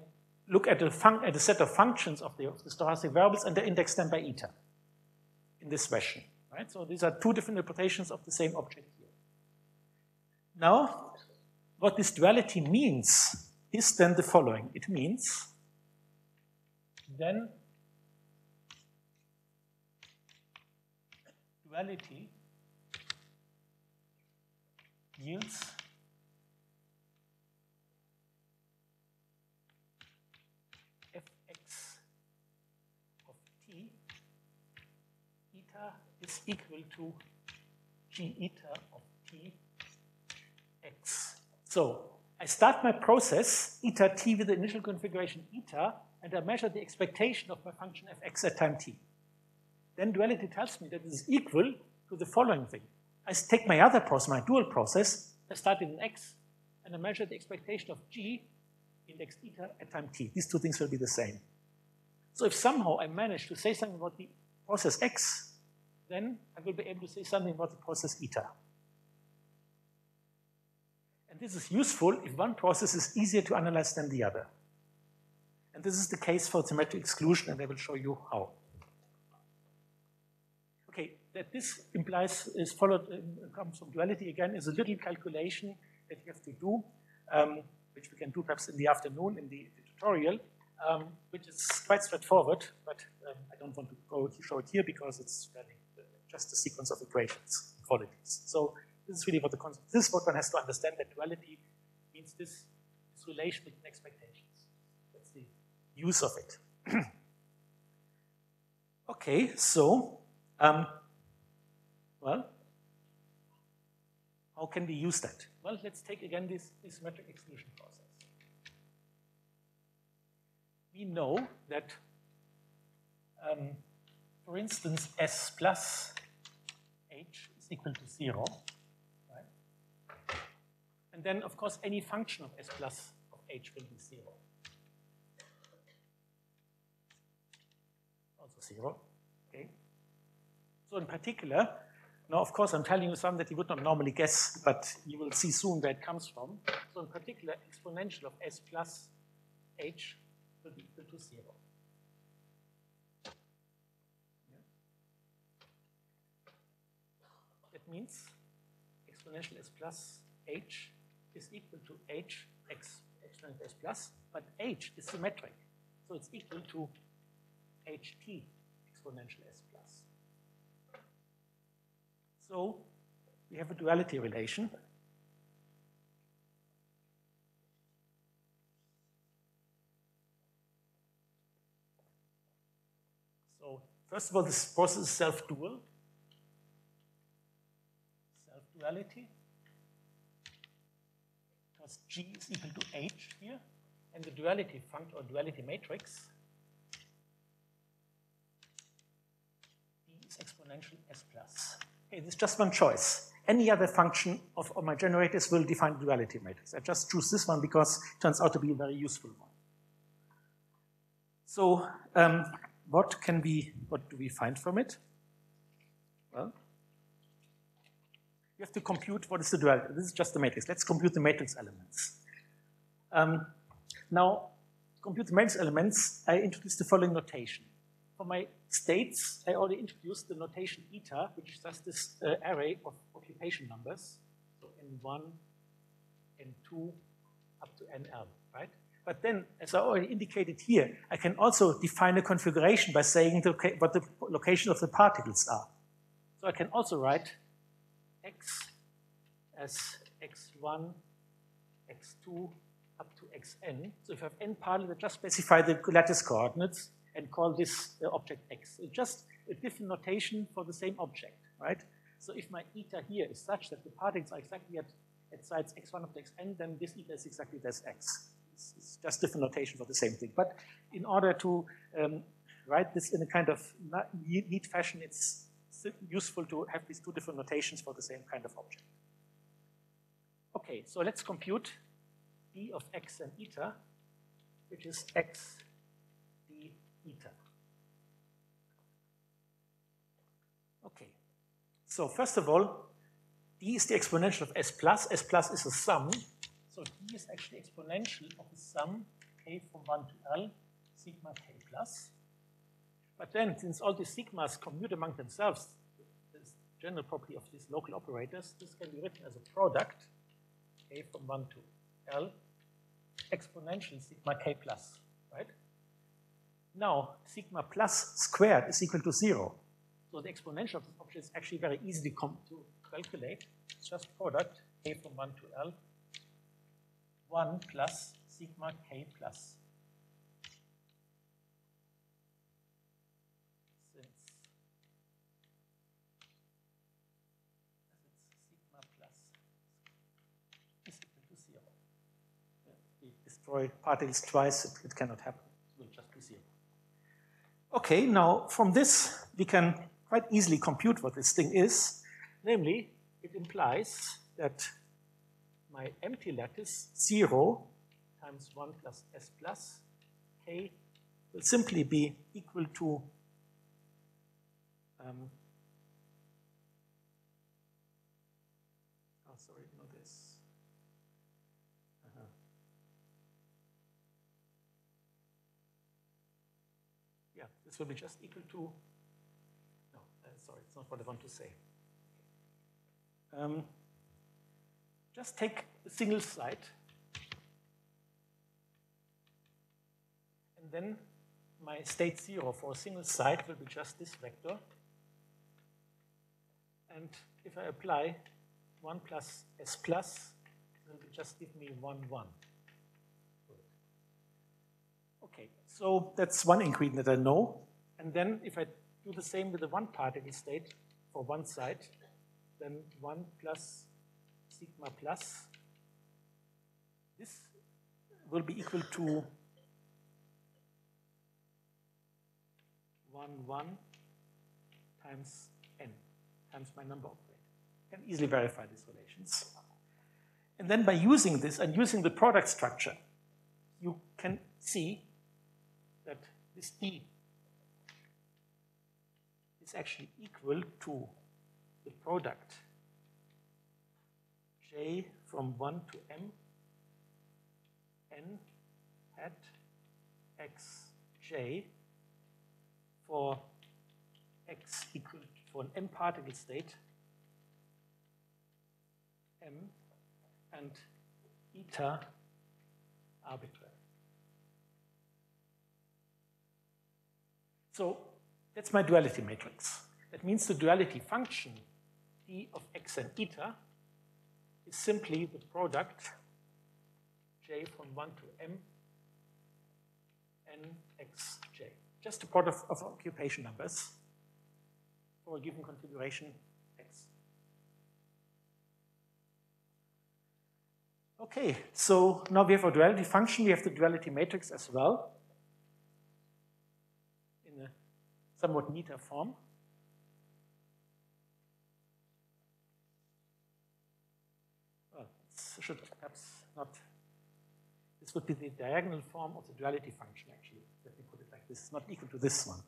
Speaker 1: look at a, at a set of functions of the, stochastic variables and I index them by eta in this fashion. Right? So these are two different interpretations of the same object here. Now, what this duality means is then the following. It means then duality yields fx of t eta is equal to g eta of t x. So I start my process, eta t with the initial configuration eta, and I measure the expectation of my function fx at time t. Then duality tells me that it is equal to the following thing. I take my other process, my dual process, I start in x, and I measure the expectation of g index eta at time t. These two things will be the same. So if somehow I manage to say something about the process x, then I will be able to say something about the process eta. And this is useful if one process is easier to analyze than the other. And this is the case for symmetric exclusion, and I will show you how. That this implies, is followed, uh, comes from duality again, is a little calculation that you have to do, um, which we can do perhaps in the afternoon in the, the tutorial, um, which is quite straightforward, but um, I don't want to go show it here because it's fairly just a sequence of equations, qualities. So this is really what the concept, this is what one has to understand that duality means this, this relation between expectations. That's the use of it. okay, so, um, well, how can we use that? Well, let's take again this, this metric exclusion process. We know that um, for instance, S plus H is equal to zero, right? And then, of course, any function of S plus of H will be zero. Also zero, okay? So in particular, now of course I'm telling you something that you would not normally guess, but you will see soon where it comes from. So in particular, exponential of S plus H will be equal to zero. That means exponential s plus h is equal to h x exponential s plus, but h is symmetric. So it's equal to ht exponential s plus. So we have a duality relation. So first of all, this process is self-dual Self duality because G is equal to H here, and the duality function or duality matrix is exponential S plus. There's just one choice. Any other function of, of my generators will define duality matrix. I just choose this one because it turns out to be a very useful one. So um, what can we, what do we find from it? Well, you have to compute what is the duality. This is just the matrix. Let's compute the matrix elements. Um, now, compute the matrix elements, I introduced the following notation. For my states, I already introduced the notation eta, which is just this uh, array of occupation numbers. So n1, n2, up to nl, right? But then, as I already indicated here, I can also define a configuration by saying the, what the location of the particles are. So I can also write x as x1, x2, up to xn. So if I have n particles, I just specify the lattice coordinates call this object x. It's just a different notation for the same object, right? So if my eta here is such that the particles are exactly at, at sites x1 up to xn, then this eta is exactly this x. It's, just different notation for the same thing. But in order to um, write this in a kind of neat fashion, it's useful to have these two different notations for the same kind of object. Okay, so let's compute e of x and eta, which is x eta. Okay, so first of all, d is the exponential of s plus. s plus is a sum so d is actually exponential of the sum k from 1 to L sigma k plus. But then, since all these sigmas commute among themselves, this general property of these local operators, this can be written as a product, k from 1 to L, exponential sigma k plus? Now, sigma plus squared is equal to zero. So the exponential of this object is actually very easy to to calculate. It's just product k from 1 to L 1 plus sigma k plus. Since sigma plus is equal to 0. We destroy particles twice, it, it cannot happen. Okay, now from this, we can quite easily compute what this thing is. Namely, it implies that my empty lattice, 0 times 1 plus s plus k will simply be equal to um, oh, sorry, not this. Uh -huh. Yeah, this will be just equal to, no, uh, sorry, it's not what I want to say. Um, just take a single site and then my state zero for a single site will be just this vector. And if I apply 1 plus s plus, it will just give me 1, 1. Okay, so that's one ingredient that I know. And then if I do the same with the one particle state for one side, then 1 plus sigma plus, this will be equal to 1, 1 times n, times my number operator. I can easily verify these relations. And then by using this and using the product structure, you can see that this d is actually equal to the product j from 1 to m n at xj for x equal for an m particle state m and eta arbitrary. So that's my duality matrix. That means the duality function d of x and eta is simply the product j from 1 to m n x j. Just a product of, occupation numbers for a given configuration x. Okay, so now we have a duality function, we have the duality matrix as well in a somewhat neater form. should perhaps not, this would be the diagonal form of the duality function, actually. Let me put it like this, it's not equal to this one.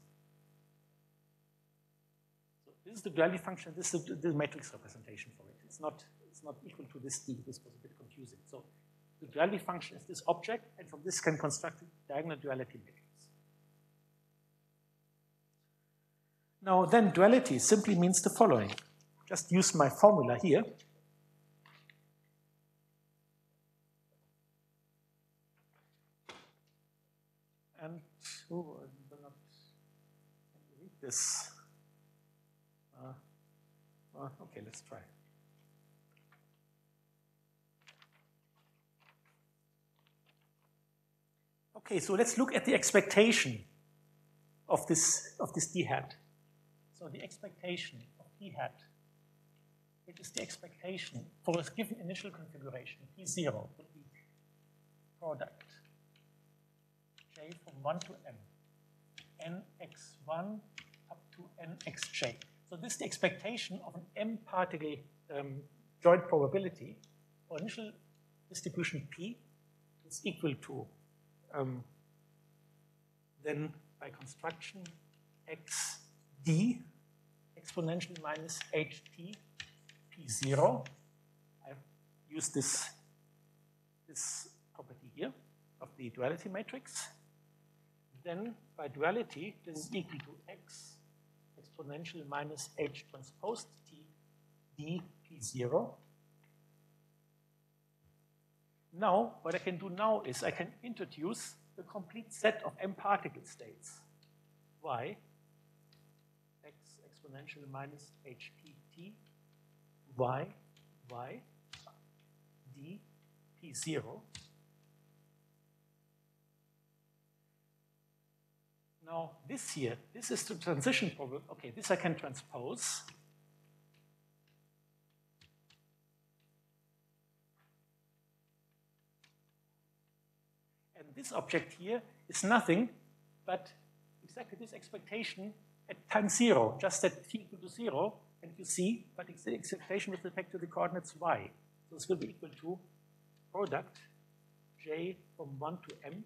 Speaker 1: So this is the duality function, this is the, the matrix representation for it. It's not, it's not equal to this D, this was a bit confusing. So the duality function is this object, and from this can construct a diagonal duality matrix. Now then duality simply means the following. Just use my formula here. And oh, I will not read this. Uh, uh, okay, let's try. Okay, so let's look at the expectation of this, of this d hat. So the expectation of p hat, which is the expectation for a given initial configuration, p0 will be product j from 1 to m, nx1 up to nxj. So this is the expectation of an m particle um, joint probability for initial distribution p is equal to um, then by construction x d exponential minus ht p0. I use this, this property here of the duality matrix. Then by duality, this is equal to x exponential minus h transpose t d p0. Now, what I can do now is I can introduce the complete set of m particle states. y x exponential minus hpt y y d p0 Now, this here, this is the transition problem. Okay, this I can transpose. And this object here is nothing but exactly this expectation at time zero, just at t equal to zero, and you see, it's the expectation with respect to the coordinates y. So this will be equal to product j from 1 to m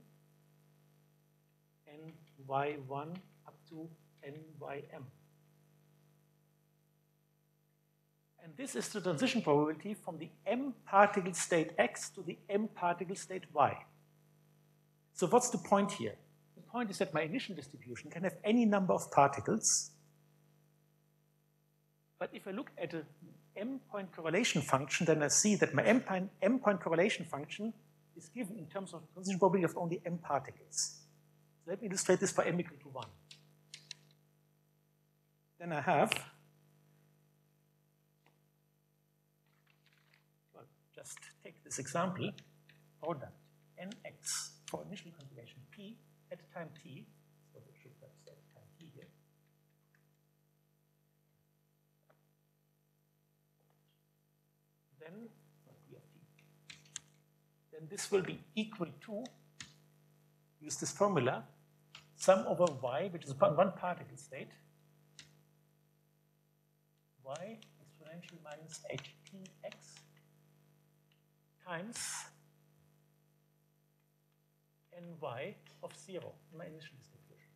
Speaker 1: ny1 up to nym. And this is the transition probability from the m particle state x to the m particle state y. So what's the point here? The point is that my initial distribution can have any number of particles, but if I look at an m-point correlation function, then I see that my m-point correlation function is given in terms of transition probability of only m particles. So let me illustrate this for m equal to 1. Then I have, well, just take this example, product nx for initial configuration p at time t, so time t here. Then. Then this will be equal to use this formula, sum over y, which is one particle state, y exponential minus htx times ny of 0, in my initial distribution.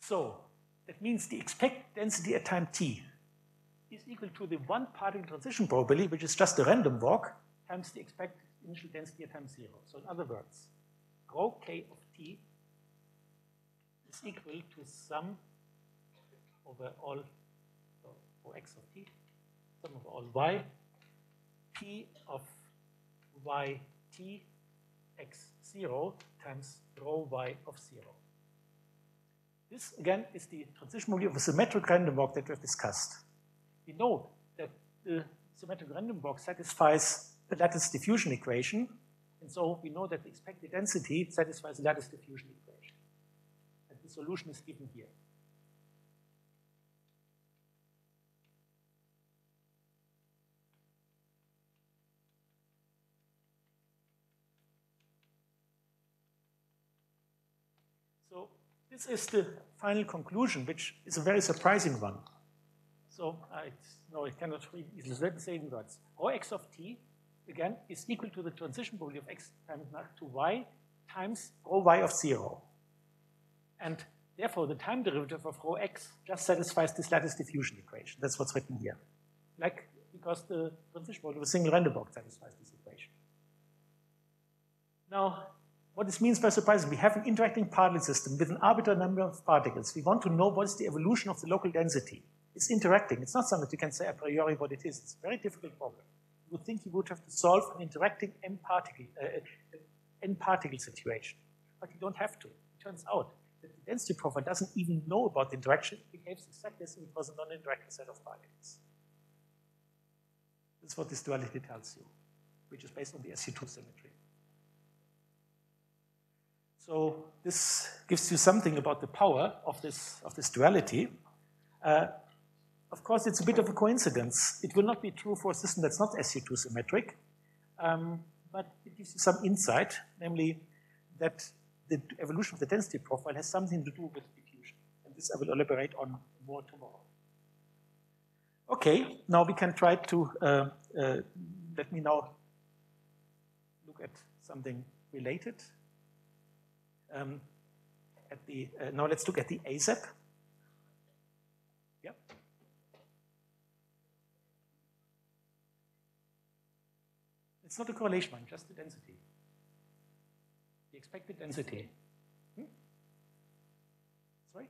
Speaker 1: So that means the expected density at time t is equal to the one particle transition probability, which is just a random walk, times the expected initial density at time zero. So in other words, rho k of t is equal to sum over all or x of t, sum over all y, p of y t x0 times rho y of 0. This, again, is the transition module of a symmetric random walk that we have discussed. We know that the symmetric random walk satisfies the lattice diffusion equation. And so we know that the expected density satisfies the lattice diffusion equation. And the solution is given here. This is the final conclusion, which is a very surprising one. So I, no, I cannot read easily. Let me say in words. Rho x of t again, is equal to the transition probability of x times to y times rho y of 0. And therefore, the time derivative of rho x just satisfies this lattice diffusion equation. That's what's written here. Like, because the transition mode of a single random walk satisfies this equation. Now, what this means by surprise, is we have an interacting particle system with an arbitrary number of particles. We want to know what is the evolution of the local density. It's interacting. It's not something that you can say a priori what it is. It's a very difficult problem. You would think you would have to solve an interacting n particle, uh, n particle situation, but you don't have to. It turns out that the density profile doesn't even know about the interaction. It behaves exactly as if it was a non-interacting set of particles. This is what this duality tells you, which is based on the SU2 symmetry. So this gives you something about the power of this, of this duality. Uh, of course, it's a bit of a coincidence. It will not be true for a system that's not SU2 symmetric, um, but it gives you some insight, namely that the evolution of the density profile has something to do with diffusion. And this I will elaborate on more tomorrow. Okay, now we can try to, uh, uh, let me now look at something related. Um, at the, uh, now let's look at the ASEP. Yep. It's not a correlation one, just the density. The expected density. Hmm? Sorry?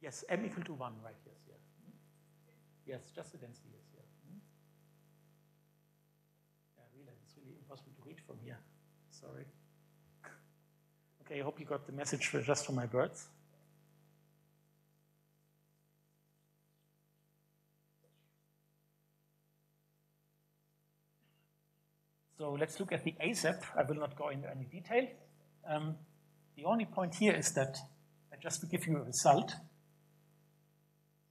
Speaker 1: Yes, m equal to 1, right, yes, yeah. Yes, just the density, yes, yeah. Hmm? Yeah, I realize it's really impossible to read from here. Sorry. Okay, I hope you got the message just from my birds. So let's look at the ASEP. I will not go into any detail. Um, the only point here is that I just give you a result.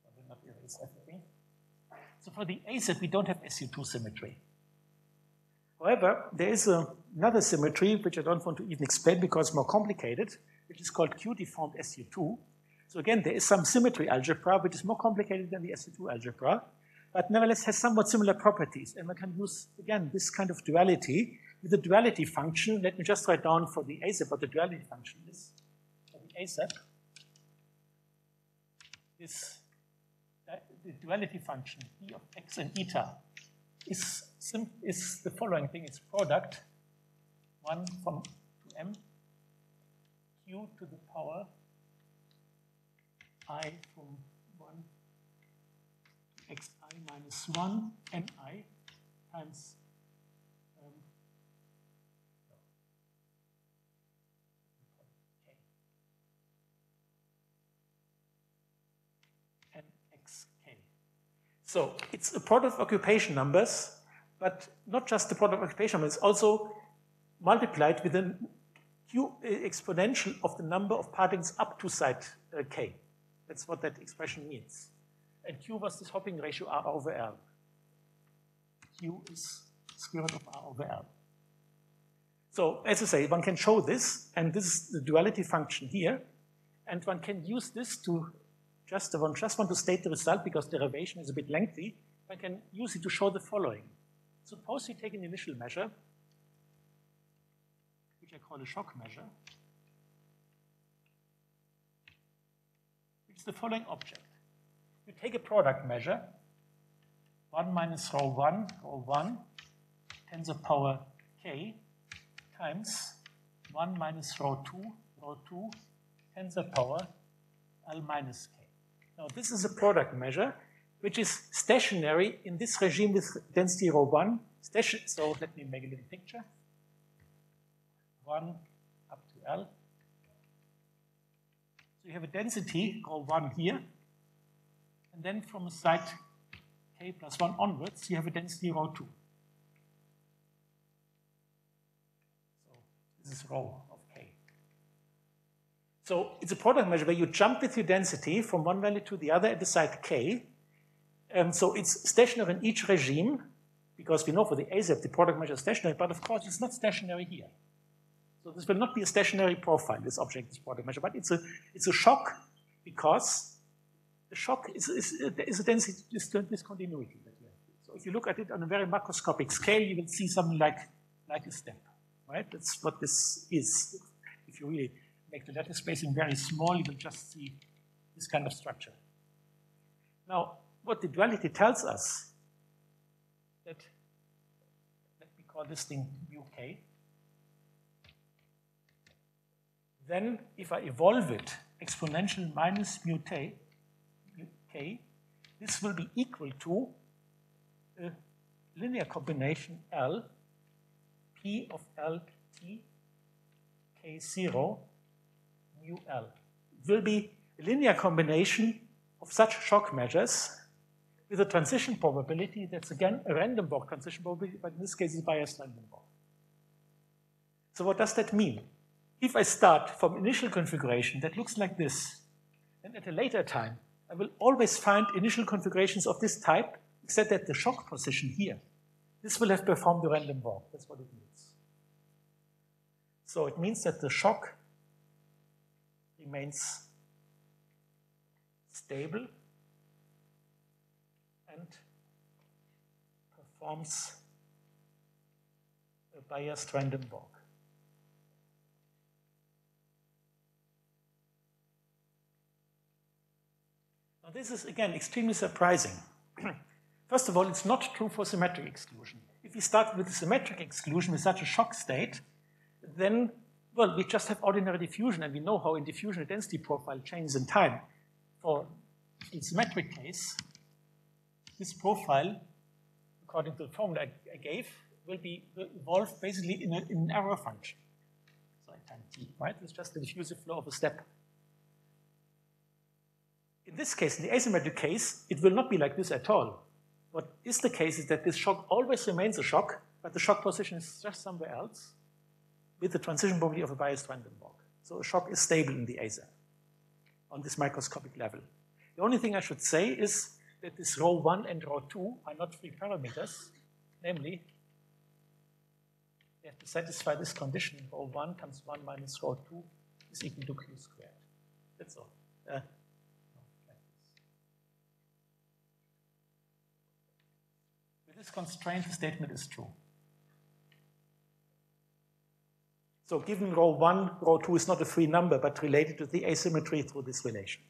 Speaker 1: I will not erase everything. So for the ASEP, we don't have SU2 symmetry. However, there is a, another symmetry, which I don't want to even explain because it's more complicated, which is called Q-deformed SU2. So again, there is some symmetry algebra, which is more complicated than the SU2 algebra but nevertheless has somewhat similar properties. And we can use, again, this kind of duality with the duality function. Let me just write down for the ASEP what the duality function is. For the ASEP is the duality function e of x and eta is, is the following thing. It's product 1 from to m q to the power i from 1 xi minus 1 ni times um, nxk. So it's a product of occupation numbers, but not just the product occupation numbers, it's also multiplied with an exponential of the number of particles up to site uh, k. That's what that expression means and Q was this hopping ratio R over L. Q is square root of R over L. So as I say, one can show this, and this is the duality function here, and one can use this to just, one just want to state the result because derivation is a bit lengthy, one can use it to show the following. Suppose we take an initial measure, which I call a shock measure, which is the following object you take a product measure, 1 minus rho 1, rho 1, tensor power k, times 1 minus rho 2, rho 2, tensor power L minus k. Now this is a product measure which is stationary in this regime with density rho 1. Station so let me make a little picture. 1 up to L. So you have a density rho 1 here, and then from a site k plus 1 onwards, you have a density rho 2. So this is rho of k. So it's a product measure where you jump with your density from one value to the other at the site k. And so it's stationary in each regime, because we know for the ASEP the product measure is stationary, but of course it's not stationary here. So this will not be a stationary profile, this object, this product measure, but it's a, it's a shock because the shock is, is, is a density discontinuity. So if you look at it on a very macroscopic scale, you will see something like like a step, right? That's what this is. If you really make the lattice spacing very small, you will just see this kind of structure. Now, what the duality tells us that, let me call this thing uk, then if I evolve it exponential minus mu k, this will be equal to a linear combination L, P of L T K0 mu L. Will be a linear combination of such shock measures with a transition probability that's again a random walk transition probability, but in this case it's biased random walk. So what does that mean? If I start from initial configuration that looks like this, and at a later time, I will always find initial configurations of this type, except that the shock position here, this will have performed a random walk. That's what it means. So it means that the shock remains stable performs a random walk. Now this is, again, extremely surprising. First of all, it's not true for symmetric exclusion. If we start with a symmetric exclusion with such a shock state, then, well, we just have ordinary diffusion, and we know how in diffusion the density profile changes in time. For the symmetric case, this profile, according to the formula I gave, will be will evolve basically in, a, in an error function. So I time t, right? It's just the diffusive flow of a step in this case, in the asymmetric case, it will not be like this at all. What is the case is that this shock always remains a shock, but the shock position is just somewhere else with the transition probability of a biased random walk. So a shock is stable in the ASEP on this microscopic level. The only thing I should say is that this rho 1 and rho 2 are not free parameters, namely, they have to satisfy this condition, rho 1 times 1 minus rho 2 is equal to q squared. That's all. Uh, this constraint, the statement is true. So given rho 1, rho 2 is not a free number, but related to the asymmetry through this relation.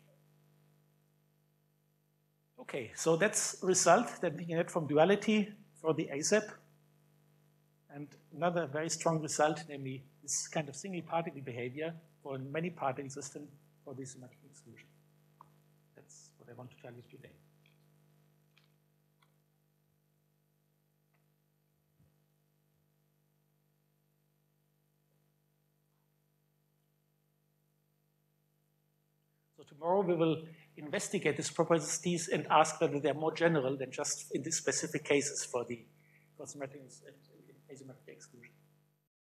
Speaker 1: Okay, so that's result that we get from duality for the ASEP. And another very strong result, namely this kind of single particle behavior for many particle system for the symmetric exclusion. That's what I want to tell you today. So tomorrow we will investigate these properties and ask whether they're more general than just in these specific cases for the for symmetric and asymmetric exclusion.